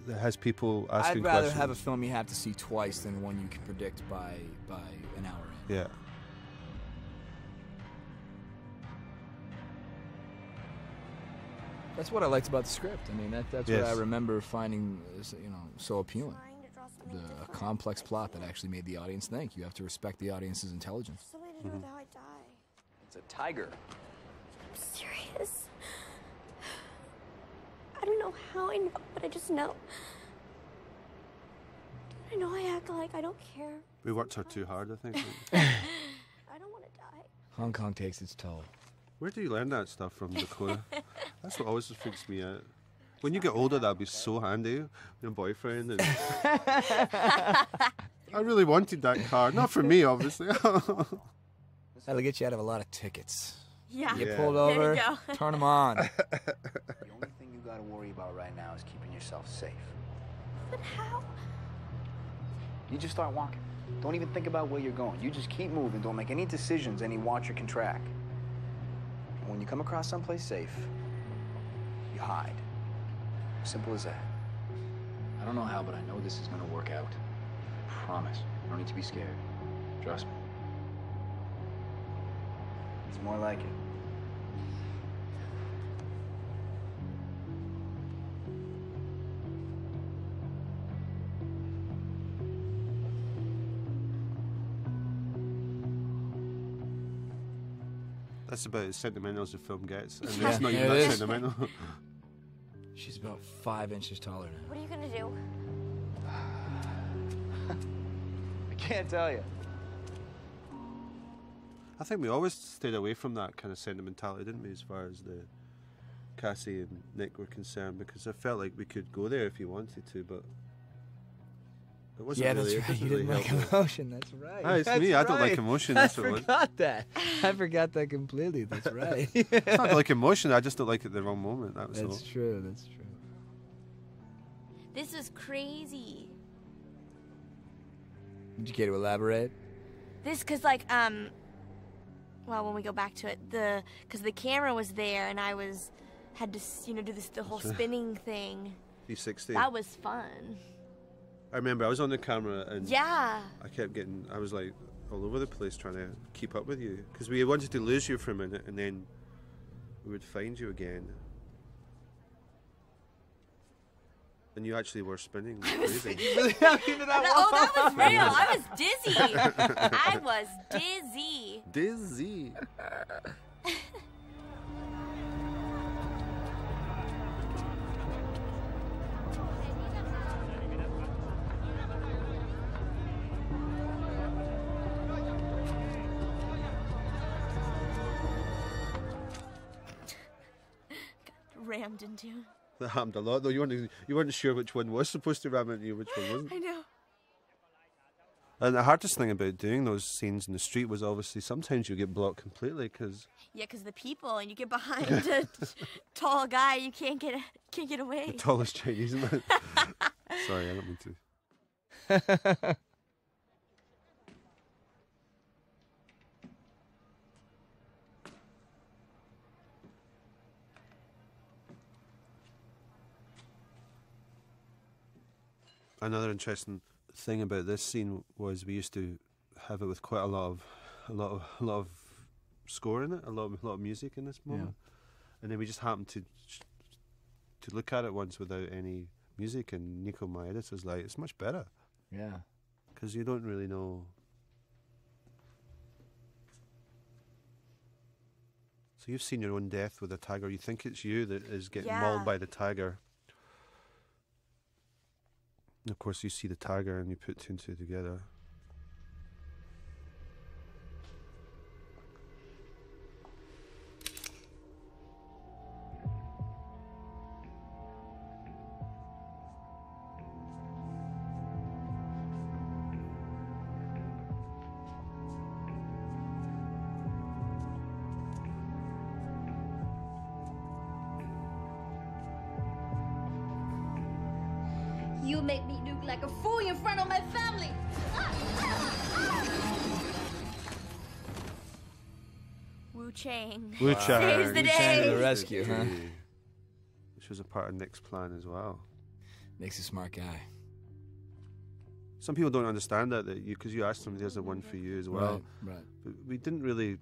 that has people asking questions. I'd rather questions. have a film you have to see twice than one you can predict by by an hour in. Yeah. That's what I liked about the script. I mean, that, that's what I remember finding, uh, you know, so appealing. The a complex plot that actually made the audience think. You have to respect the audience's intelligence. Somebody to know how I die. It's a tiger. I'm serious. I don't know how I know, but I just know. I know I act like I don't care. We worked her too hard, I think. I don't want to die. Hong Kong takes its toll. Where do you learn that stuff from, Dakota? That's what always freaks me out. When you get older, that'll be so handy. Your boyfriend and I really wanted that car. Not for me, obviously. That'll get you out of a lot of tickets. Yeah. You get Yeah. pulled There you over, go. turn them on. The only thing you gotta worry about right now is keeping yourself safe. But how? You just start walking. Don't even think about where you're going. You just keep moving. Don't make any decisions any watcher can track. And when you come across someplace safe, you hide. Simple as that. I don't know how, but I know this is gonna work out. I Promise. You don't need to be scared. Trust me. It's more like it. That's about as sentimental as the film gets, and Yeah. it's not Yeah, even it that is. sentimental. She's about five inches taller now. What are you gonna do? I can't tell you. I think we always stayed away from that kind of sentimentality, didn't we, as far as the Cassie and Nick were concerned, because I felt like we could go there if you wanted to, but it wasn't yeah, really. that's right. You doesn't didn't really like emotion. That's right. Ah, it's That's me. I don't like emotion. That's I what it was. forgot that. I forgot that completely. That's right. It's not like emotion. I just don't like it at the wrong moment. That was all. That's true. That's true. This is crazy. Did you care to elaborate? This because like um, well when we go back to it the because the camera was there and I was had to you know do this the whole spinning thing. 360. That was fun. I remember I was on the camera and Yeah. I kept getting. I was like all over the place trying to keep up with you because we wanted to lose you for a minute and then we would find you again. And you actually were spinning. Crazy. oh, that was real. I was dizzy. I was dizzy. Dizzy. Rammed into. That happened a lot though. You weren't you weren't sure which one was supposed to ram into you, which one wasn't. I know. And the hardest thing about doing those scenes in the street was obviously sometimes you get blocked completely because Yeah, because the people and you get behind a tall guy, you can't get can't get away. the tallest Chinese man. Sorry, I don't mean to. Another interesting thing about this scene was we used to have it with quite a lot of a lot of a lot of score in it, a lot of, a lot of music in this moment, and then we just happened to to look at it once without any music, and Nico, my editor's like, it's much better Yeah. because you don't really know. So you've seen your own death with a tiger. You think it's you that is getting Yeah. mauled by the tiger. Of course, you see the tiger and you put two and two together. Chang. Wu Saves Chang. the Wu Chang to day. the rescue, huh? Which was a part of Nick's plan as well. Nick's a smart guy. Some people don't understand that that you because you asked him, "There's a one for you as well." Right, right. But we didn't really.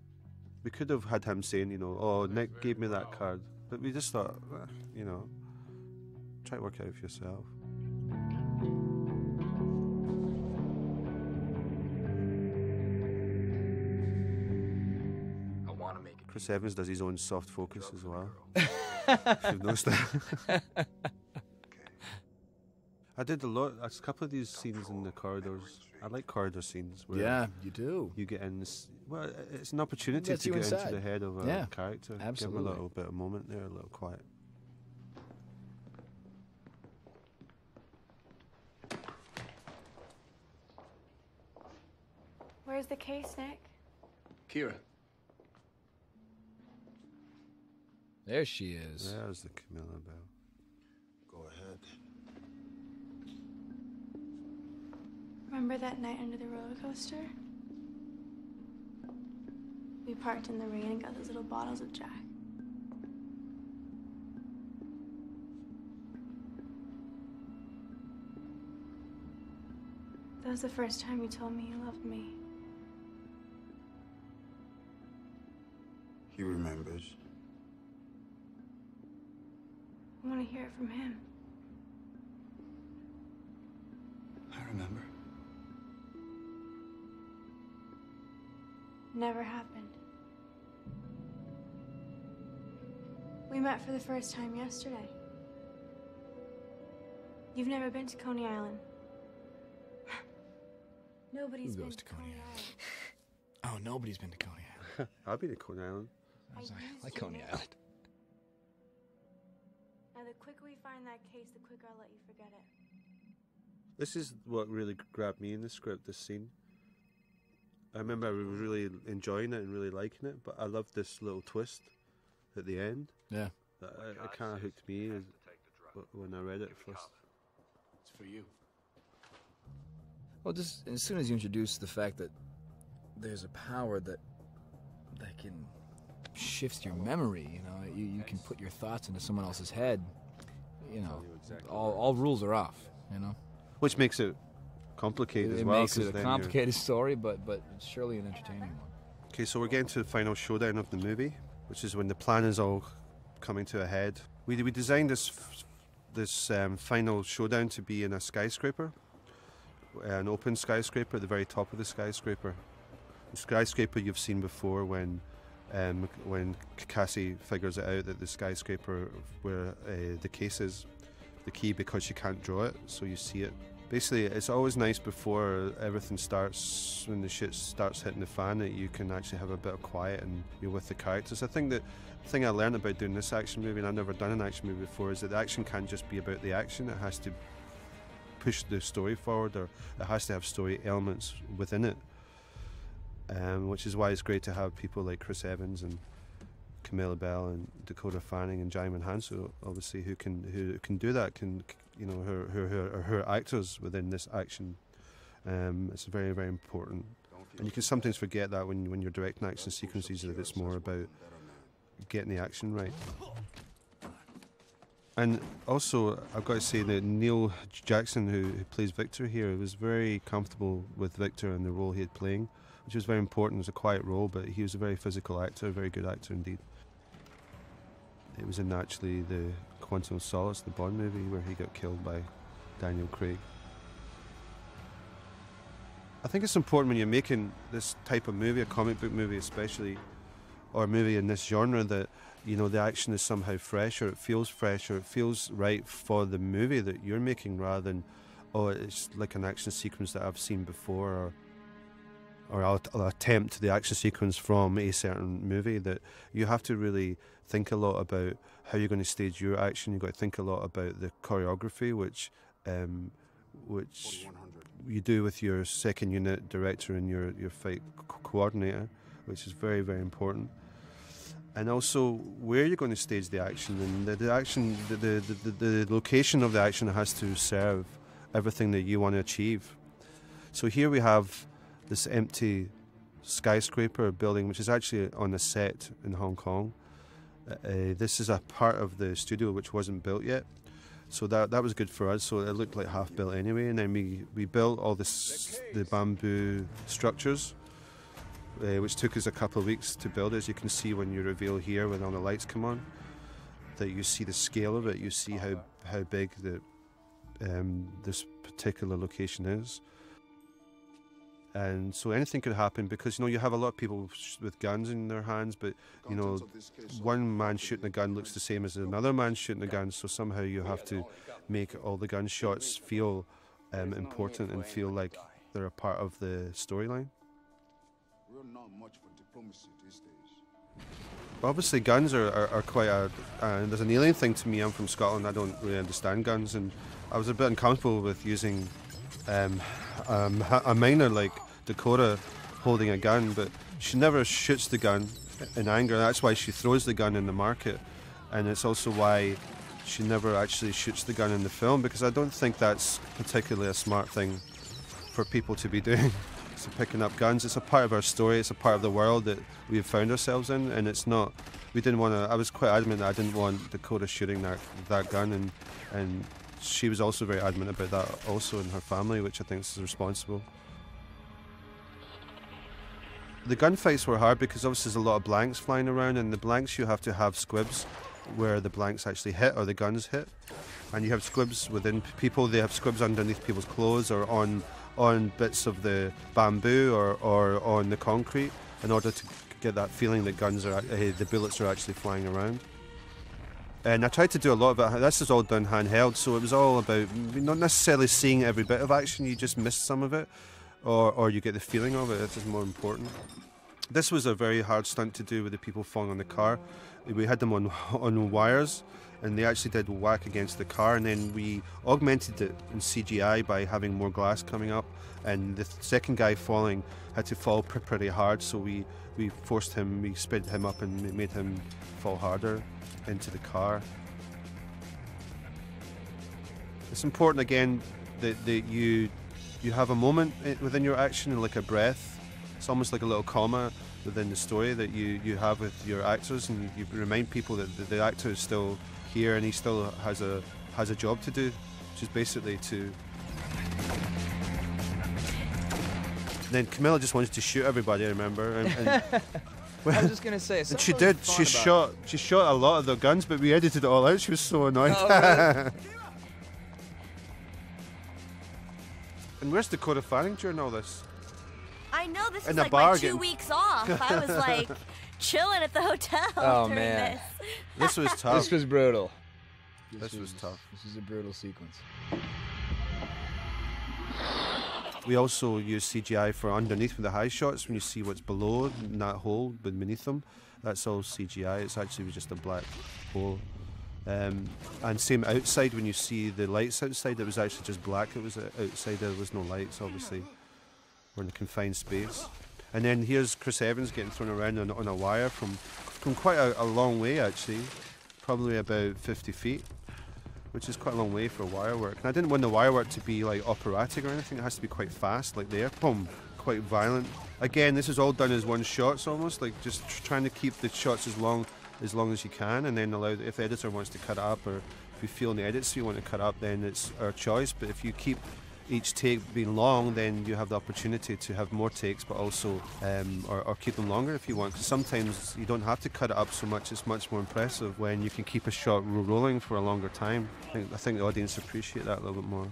We could have had him saying, you know, "Oh, Nick gave me that card," but we just thought, you know, try to work it out for yourself. Chris Evans does his own soft focus as well. if you've noticed that. I did a lot. A couple of these scenes in the corridors. I like corridor scenes. Where Yeah, you do. You get in. This, well, it's an opportunity to get inside. into the head of a Yeah, character. Give him a little bit of moment there, a little quiet. Where's the case, Nick? Kira. There she is. There's the Camilla Belle. Go ahead. Remember that night under the roller coaster? We parked in the rain and got those little bottles of Jack. That was the first time you told me you loved me. He remembers. To hear it from him. I remember. Never happened. We met for the first time yesterday. You've never been to Coney Island. Nobody's Who been goes to to Coney Coney Island. Oh, nobody's been to Coney Island. I've been to Coney Island. I was like, I like Coney. Island. Now, the quicker we find that case, the quicker I'll let you forget it. This is what really grabbed me in the script. This scene. I remember I was really enjoying it and really liking it, but I loved this little twist at the end. Yeah. That it, it kind of hooked me as, when I read it first. It's for you. Well, just as soon as you introduce the fact that there's a power that that can shift your memory, you know, you, you can put your thoughts into someone else's head. You know, all, all rules are off. You know, Which makes it complicated it, as it well. makes 'cause it a then you're- complicated story, but but it's surely an entertaining one. Okay, so we're getting to the final showdown of the movie, which is when the plan is all coming to a head. We we designed this this um, final showdown to be in a skyscraper, an open skyscraper at the very top of the skyscraper. The skyscraper you've seen before when um, when Cassie figures it out that the skyscraper where uh, the case is, the key because she can't draw it, so you see it. Basically, it's always nice before everything starts, when the shit starts hitting the fan, that you can actually have a bit of quiet and you're with the characters. I think that the thing I learned about doing this action movie, and I've never done an action movie before, is that the action can't just be about the action, it has to push the story forward or it has to have story elements within it. Um, which is why it's great to have people like Chris Evans and Camilla Belle and Dakota Fanning and Djimon Hounsou, obviously, who can who can do that. Can you know who who who are who actors within this action. Um, it's very very important, and you can sometimes forget that when when you're directing action sequences that it's more about getting the action right. And also, I've got to say that Neil Jackson, who, who plays Victor here, was very comfortable with Victor and the role he had playing, which was very important. Was a quiet role, but he was a very physical actor, a very good actor indeed. It was in actually the Quantum of Solace, the Bond movie, where he got killed by Daniel Craig. I think it's important when you're making this type of movie, a comic book movie especially, or a movie in this genre, that you know the action is somehow fresh, or it feels fresh, or it feels right for the movie that you're making, rather than oh, it's like an action sequence that I've seen before, or or I'll, I'll attempt the action sequence from a certain movie. That you have to really think a lot about how you're going to stage your action. You've got to think a lot about the choreography, which um, which you do with your second unit director and your, your fight co- coordinator, which is very, very important. And also where you're going to stage the action and the, the action, the, the, the, the location of the action has to serve everything that you want to achieve. So here we have this empty skyscraper building, which is actually on a set in Hong Kong. Uh, uh, this is a part of the studio which wasn't built yet. So that that was good for us. So it looked like half built anyway, and then we, we built all this the bamboo structures, uh, which took us a couple of weeks to build. As you can see when you reveal here, when all the lights come on, that you see the scale of it. You see how how big the um, this particular location is. And so anything could happen because you know you have a lot of people with guns in their hands, but you know one man shooting a gun looks the same as another man shooting a gun. So somehow you have to make all the gunshots feel um, important and feel like they're a part of the storyline. We're not much for diplomacy these days. Obviously, guns are, are, are quite a. Uh, there's an alien thing to me. I'm from Scotland. I don't really understand guns, and I was a bit uncomfortable with using um, um, a minor like Dakota holding a gun, but she never shoots the gun in anger. That's why she throws the gun in the market, and it's also why she never actually shoots the gun in the film because I don't think that's particularly a smart thing for people to be doing. so picking up guns, it's a part of our story. It's a part of the world that we've found ourselves in, and it's not. We didn't want to. I was quite adamant I didn't want Dakota shooting that that gun, and and she was also very adamant about that also in her family, which I think is responsible. The gunfights were hard because obviously there's a lot of blanks flying around, and the blanks you have to have squibs where the blanks actually hit or the guns hit, and you have squibs within people. They have squibs underneath people's clothes or on on bits of the bamboo or, or on the concrete in order to get that feeling that guns are uh, the bullets are actually flying around. And I tried to do a lot of it. This is all done handheld, so it was all about not necessarily seeing every bit of action. You just miss some of it, or or you get the feeling of it. This is more important. This was a very hard stunt to do with the people falling on the car. We had them on on wires, and they actually did whack against the car. And then we augmented it in CGI by having more glass coming up. And the second guy falling had to fall pretty hard, so we we forced him, we sped him up and made him fall harder into the car. It's important again that, that you you have a moment eh, within your action, and like a breath. It's almost like a little comma within the story that you, you have with your actors, and you remind people that the, the actor is still here and he still has a has a job to do, which is basically to. Then Camilla just wanted to shoot everybody. I remember, and, and I was just gonna say. and she did. She about- shot. She shot a lot of the guns, but we edited it all out. She was so annoyed. Oh, really? and where's Dakota Fanning during all this? I know this In is a like bar my two getting- weeks off. I was like chilling at the hotel Oh, during man. this. This was tough. This was brutal. This was tough. This is a brutal sequence. We also use CGI for underneath with the high shots when you see what's below in that hole beneath them. That's all CGI. It's actually just a black hole. Um, and same outside when you see the lights outside, it was actually just black. It was uh, outside. There was no lights. Obviously, we're in a confined space. And then here's Chris Evans getting thrown around on, on a wire from from quite a, a long way actually, probably about 50 feet which is quite a long way for wire work. And I didn't want the wire work to be like operatic or anything. It has to be quite fast, like there, boom, quite violent. Again, this is all done as one shots almost, like just tr- trying to keep the shots as long as long as you can, and then allow if the editor wants to cut up or if you feel in the edits you want to cut up, then it's our choice. But if you keep each take being long, then you have the opportunity to have more takes, but also um, or, or keep them longer if you want. Because sometimes you don't have to cut it up so much. It's much more impressive when you can keep a shot rolling for a longer time. I think, I think the audience appreciate that a little bit more.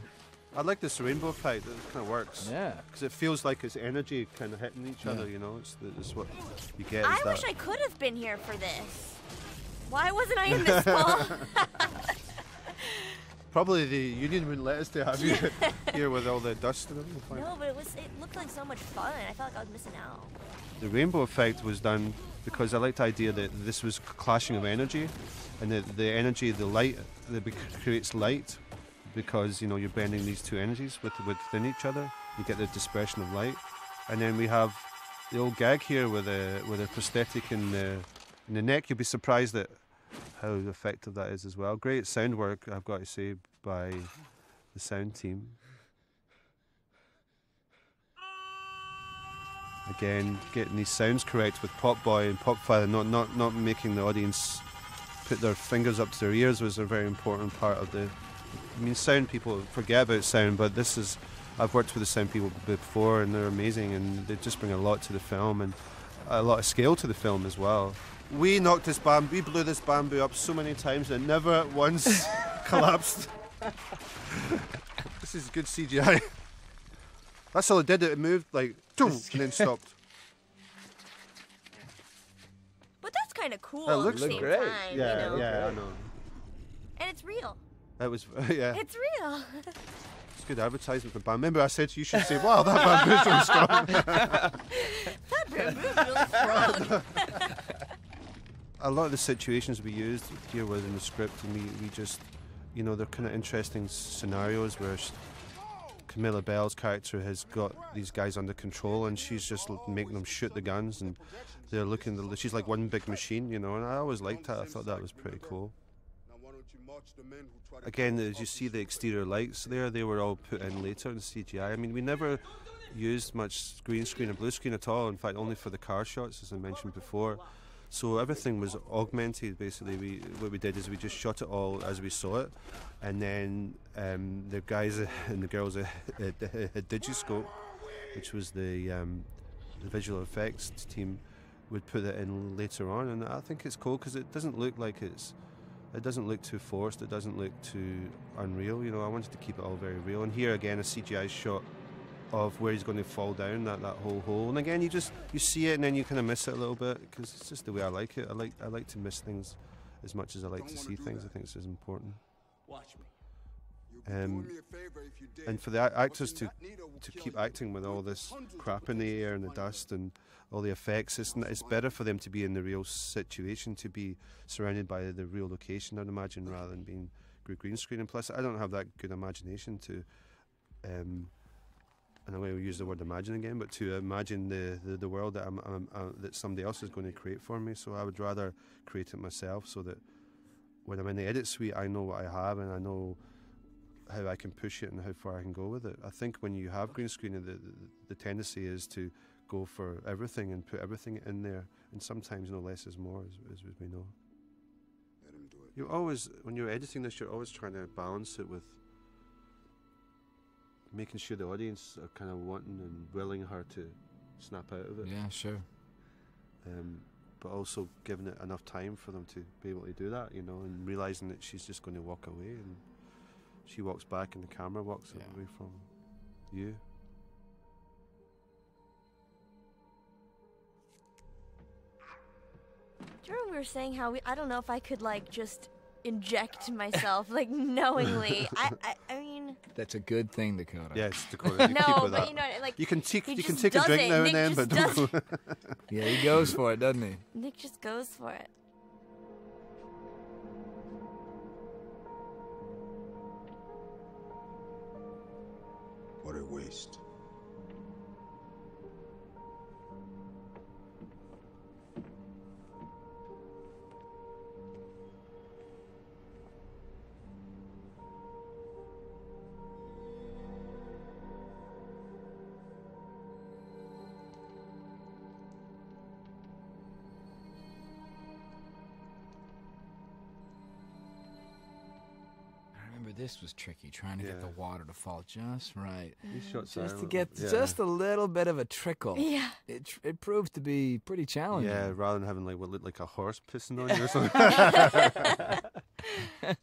I like this rainbow effect. It kind of works. Yeah. Because it feels like it's energy kind of hitting each other. You know, it's, the, it's what you get. I is that. wish I could have been here for this. Why wasn't I in this fall? Probably the union wouldn't let us to have you here with all the dust and everything. no, but it was. It looked like so much fun. I felt like I was missing out. The rainbow effect was done because I liked the idea that this was clashing of energy, and the, the energy, the light, that creates light, because you know you're bending these two energies with, within each other. You get the dispersion of light, and then we have the old gag here with a with a prosthetic in the in the neck. You'll be surprised at how effective that is as well. Great sound work, I've got to say, by the sound team. Again, getting these sounds correct with Pop Boy and Pop Father, not not not making the audience put their fingers up to their ears was a very important part of the. I mean, sound people forget about sound, but this is. I've worked with the sound people before, and they're amazing, and they just bring a lot to the film and a lot of scale to the film as well. We knocked this bamboo, we blew this bamboo up so many times, and never once collapsed. this is good CGI. That's all it did. It moved like, and then stopped. But that's kind of cool It at looks the same great. time. Yeah, you know? yeah, I know. And it's real. That was yeah. It's real. It's good advertisement for bamboo. Remember, I said you, you should say, "Wow, that bamboo's really strong." that bamboo's really strong. A lot of the situations we used here was in the script, and we, we just, you know, they're kind of interesting scenarios where Camilla Belle's character has got these guys under control, and she's just making them shoot the guns, and they're looking. The, she's like one big machine, you know. And I always liked that. I thought that was pretty cool. Again, as you see the exterior lights there, they were all put in later in CGI. I mean, we never used much green screen or blue screen at all. In fact, only for the car shots, as I mentioned before. So everything was augmented. Basically, we what we did is we just shot it all as we saw it, and then um, the guys and the girls at, Digiscope, which was the, um, the visual effects team, would put it in later on, and I think it's cool because it doesn't look like it's. It doesn't look too forced. It doesn't look too unreal. You know, I wanted to keep it all very real. And here again, a CGI shot of where he's going to fall down that, that whole hole. And again, you just you see it and then you kind of miss it a little bit because it's just the way I like it. I like I like to miss things as much as I like to see things. I think it's as important. Watch me. Um, and for the actors to to keep acting with all this crap in the air and the dust and all the effects, it's it's better for them to be in the real situation, to be surrounded by the real location. I'd imagine rather than being green screen. And plus, I don't have that good imagination to. Um, and I'm going to use the word imagine again, but to imagine the, the, the world that I'm, I'm, uh, that somebody else is going to create for me. So I would rather create it myself, so that when I'm in the edit suite, I know what I have and I know how I can push it and how far I can go with it. I think when you have green screen, the, the, the tendency is to go for everything and put everything in there, and sometimes you know less is more, as, as we know. You always, when you're editing this, you're always trying to balance it with making sure the audience are kind of wanting and willing her to snap out of it. Yeah, sure. Um, but also giving it enough time for them to be able to do that, you know, and realizing that she's just going to walk away and she walks back and the camera walks away from you. Do you remember we were saying how we? I don't know if I could like just inject myself like knowingly. I, I I mean. That's a good thing, Dakota. Yes, Dakota. You No, with but that. you know, like, you can take he you can just take a does drink it. now Nick and then, but just don't. go- Yeah, he goes for it, doesn't he? Nick just goes for it. What a waste. This was tricky, trying to get the water to fall just right. These shots just to get yeah. just a little bit of a trickle. Yeah. It it proved to be pretty challenging. Yeah, rather than having like what looked like a horse pissing on you or something.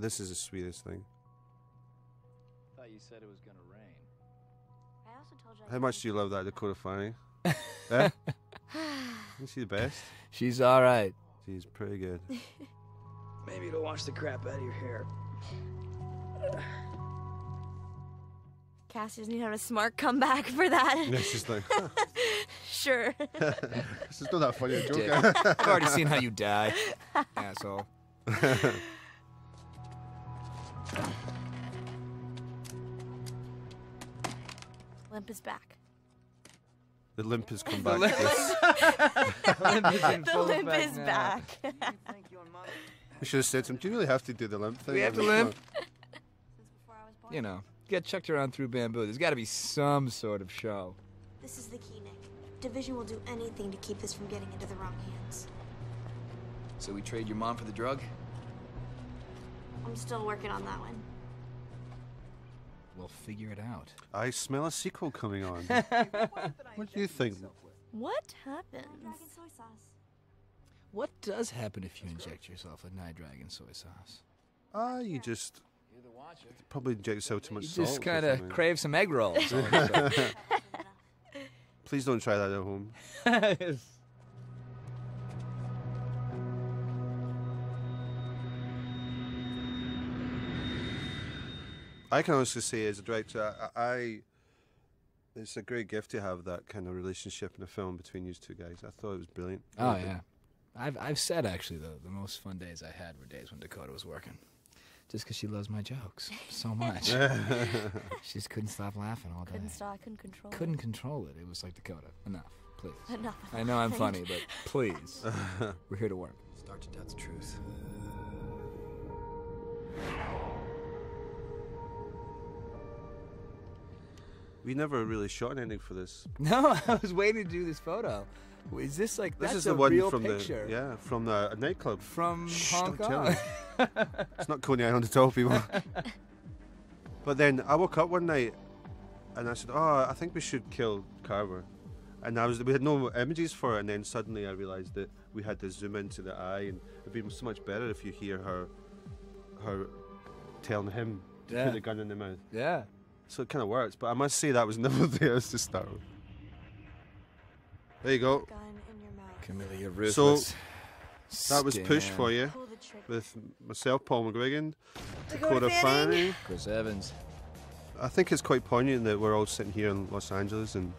this is the sweetest thing. I Thought you said it was gonna rain. I also told you. How much do you love that Dakota Fanning? eh? Isn't she the best? She's all right. She's pretty good. Maybe it'll wash the crap out of your hair. Cassie doesn't even have a smart comeback for that. Yeah, she's like, sure. this is not that funny a joke. I've already seen how you die, asshole. Limp is back. The limp has come The back. Limp- Limp is the limp effect is now. back. We should have said to him, do you really have to do the limp thing? We have I to mean, limp? come on. You know, get chucked around through bamboo. There's got to be some sort of show. This is the key, Nick. Division will do anything to keep this from getting into the wrong hands. So we trade your mom for the drug? I'm still working on that one. We'll figure it out. I smell a sequel coming on. what do you think? What happens? soy sauce. What does happen if you inject yourself with Night Dragon soy sauce? Ah, you just probably inject yourself too much You salt. just kind of crave some egg rolls. all of a sudden. Please don't try that at home. I can honestly say, as a director, I, I it's a great gift to have that kind of relationship in a film between you two guys. I thought it was brilliant. oh Really good. yeah, I've I've said actually the the most fun days I had were days when Dakota was working. just because she loves my jokes so much. she just couldn't stop laughing all day. Couldn't stop. I couldn't control. Couldn't control it. It was like Dakota. Enough, please. Enough. I know I'm funny, but please, we're here to work. Start to doubt the truth. We never really shot anything for this. No, I was waiting to do this photo. Is this like This that's is the a one real from picture the yeah from the nightclub from Shh, Hong Kong? it's not Coney Island at all, people. but then I woke up one night and I said, "Oh, I think we should kill Carver." And I was we had no images for it, and then suddenly I realised that we had to zoom into the eye, and it'd be so much better if you hear her her telling him to Yeah. put the gun in the mouth. Yeah. So it kind of works, but I must say that was never there to start with. There you go. Camilla, you're So ruthless. that was push for you with myself, Paul McGuigan, Dakota Dakota Fanning. Fanning. Chris Evans. I think it's quite poignant that we're all sitting here in Los Angeles and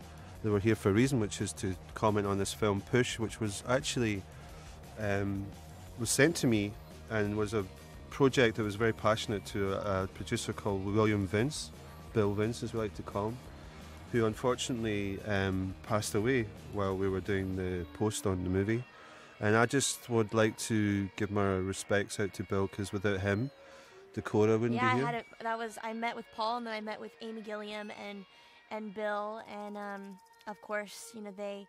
that we're here for a reason, which is to comment on this film Push, which was actually um, was sent to me and was a project that was very passionate to a, a producer called William Vince, Bill Vince as we like to call him, who unfortunately um, passed away while we were doing the post on the movie. And I just would like to give my respects out to Bill because without him, Dakota wouldn't yeah, be here. Yeah, I had a, that was I met with Paul and then I met with Amy Gilliam and and Bill and um, of course you know they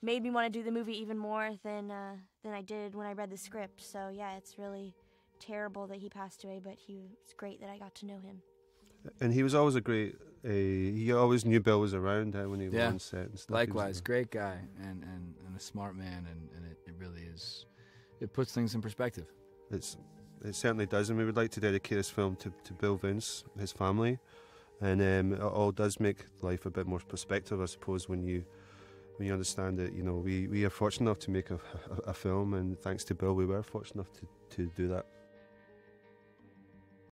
made me want to do the movie even more than uh, than I did when I read the script. So yeah, it's really terrible that he passed away, but he it's great that I got to know him. And he was always a great. Uh, he always knew Bill was around uh, when he Yeah. was on set and stuff. Likewise, great guy and, and, and a smart man, and, and it, it really is. It puts things in perspective. It's it certainly does, and we would like to dedicate this film to, to Bill Vince, his family, and um, it all does make life a bit more perspective, I suppose, when you when you understand that you know we, we are fortunate enough to make a, a, a film, and thanks to Bill, we were fortunate enough to, to do that.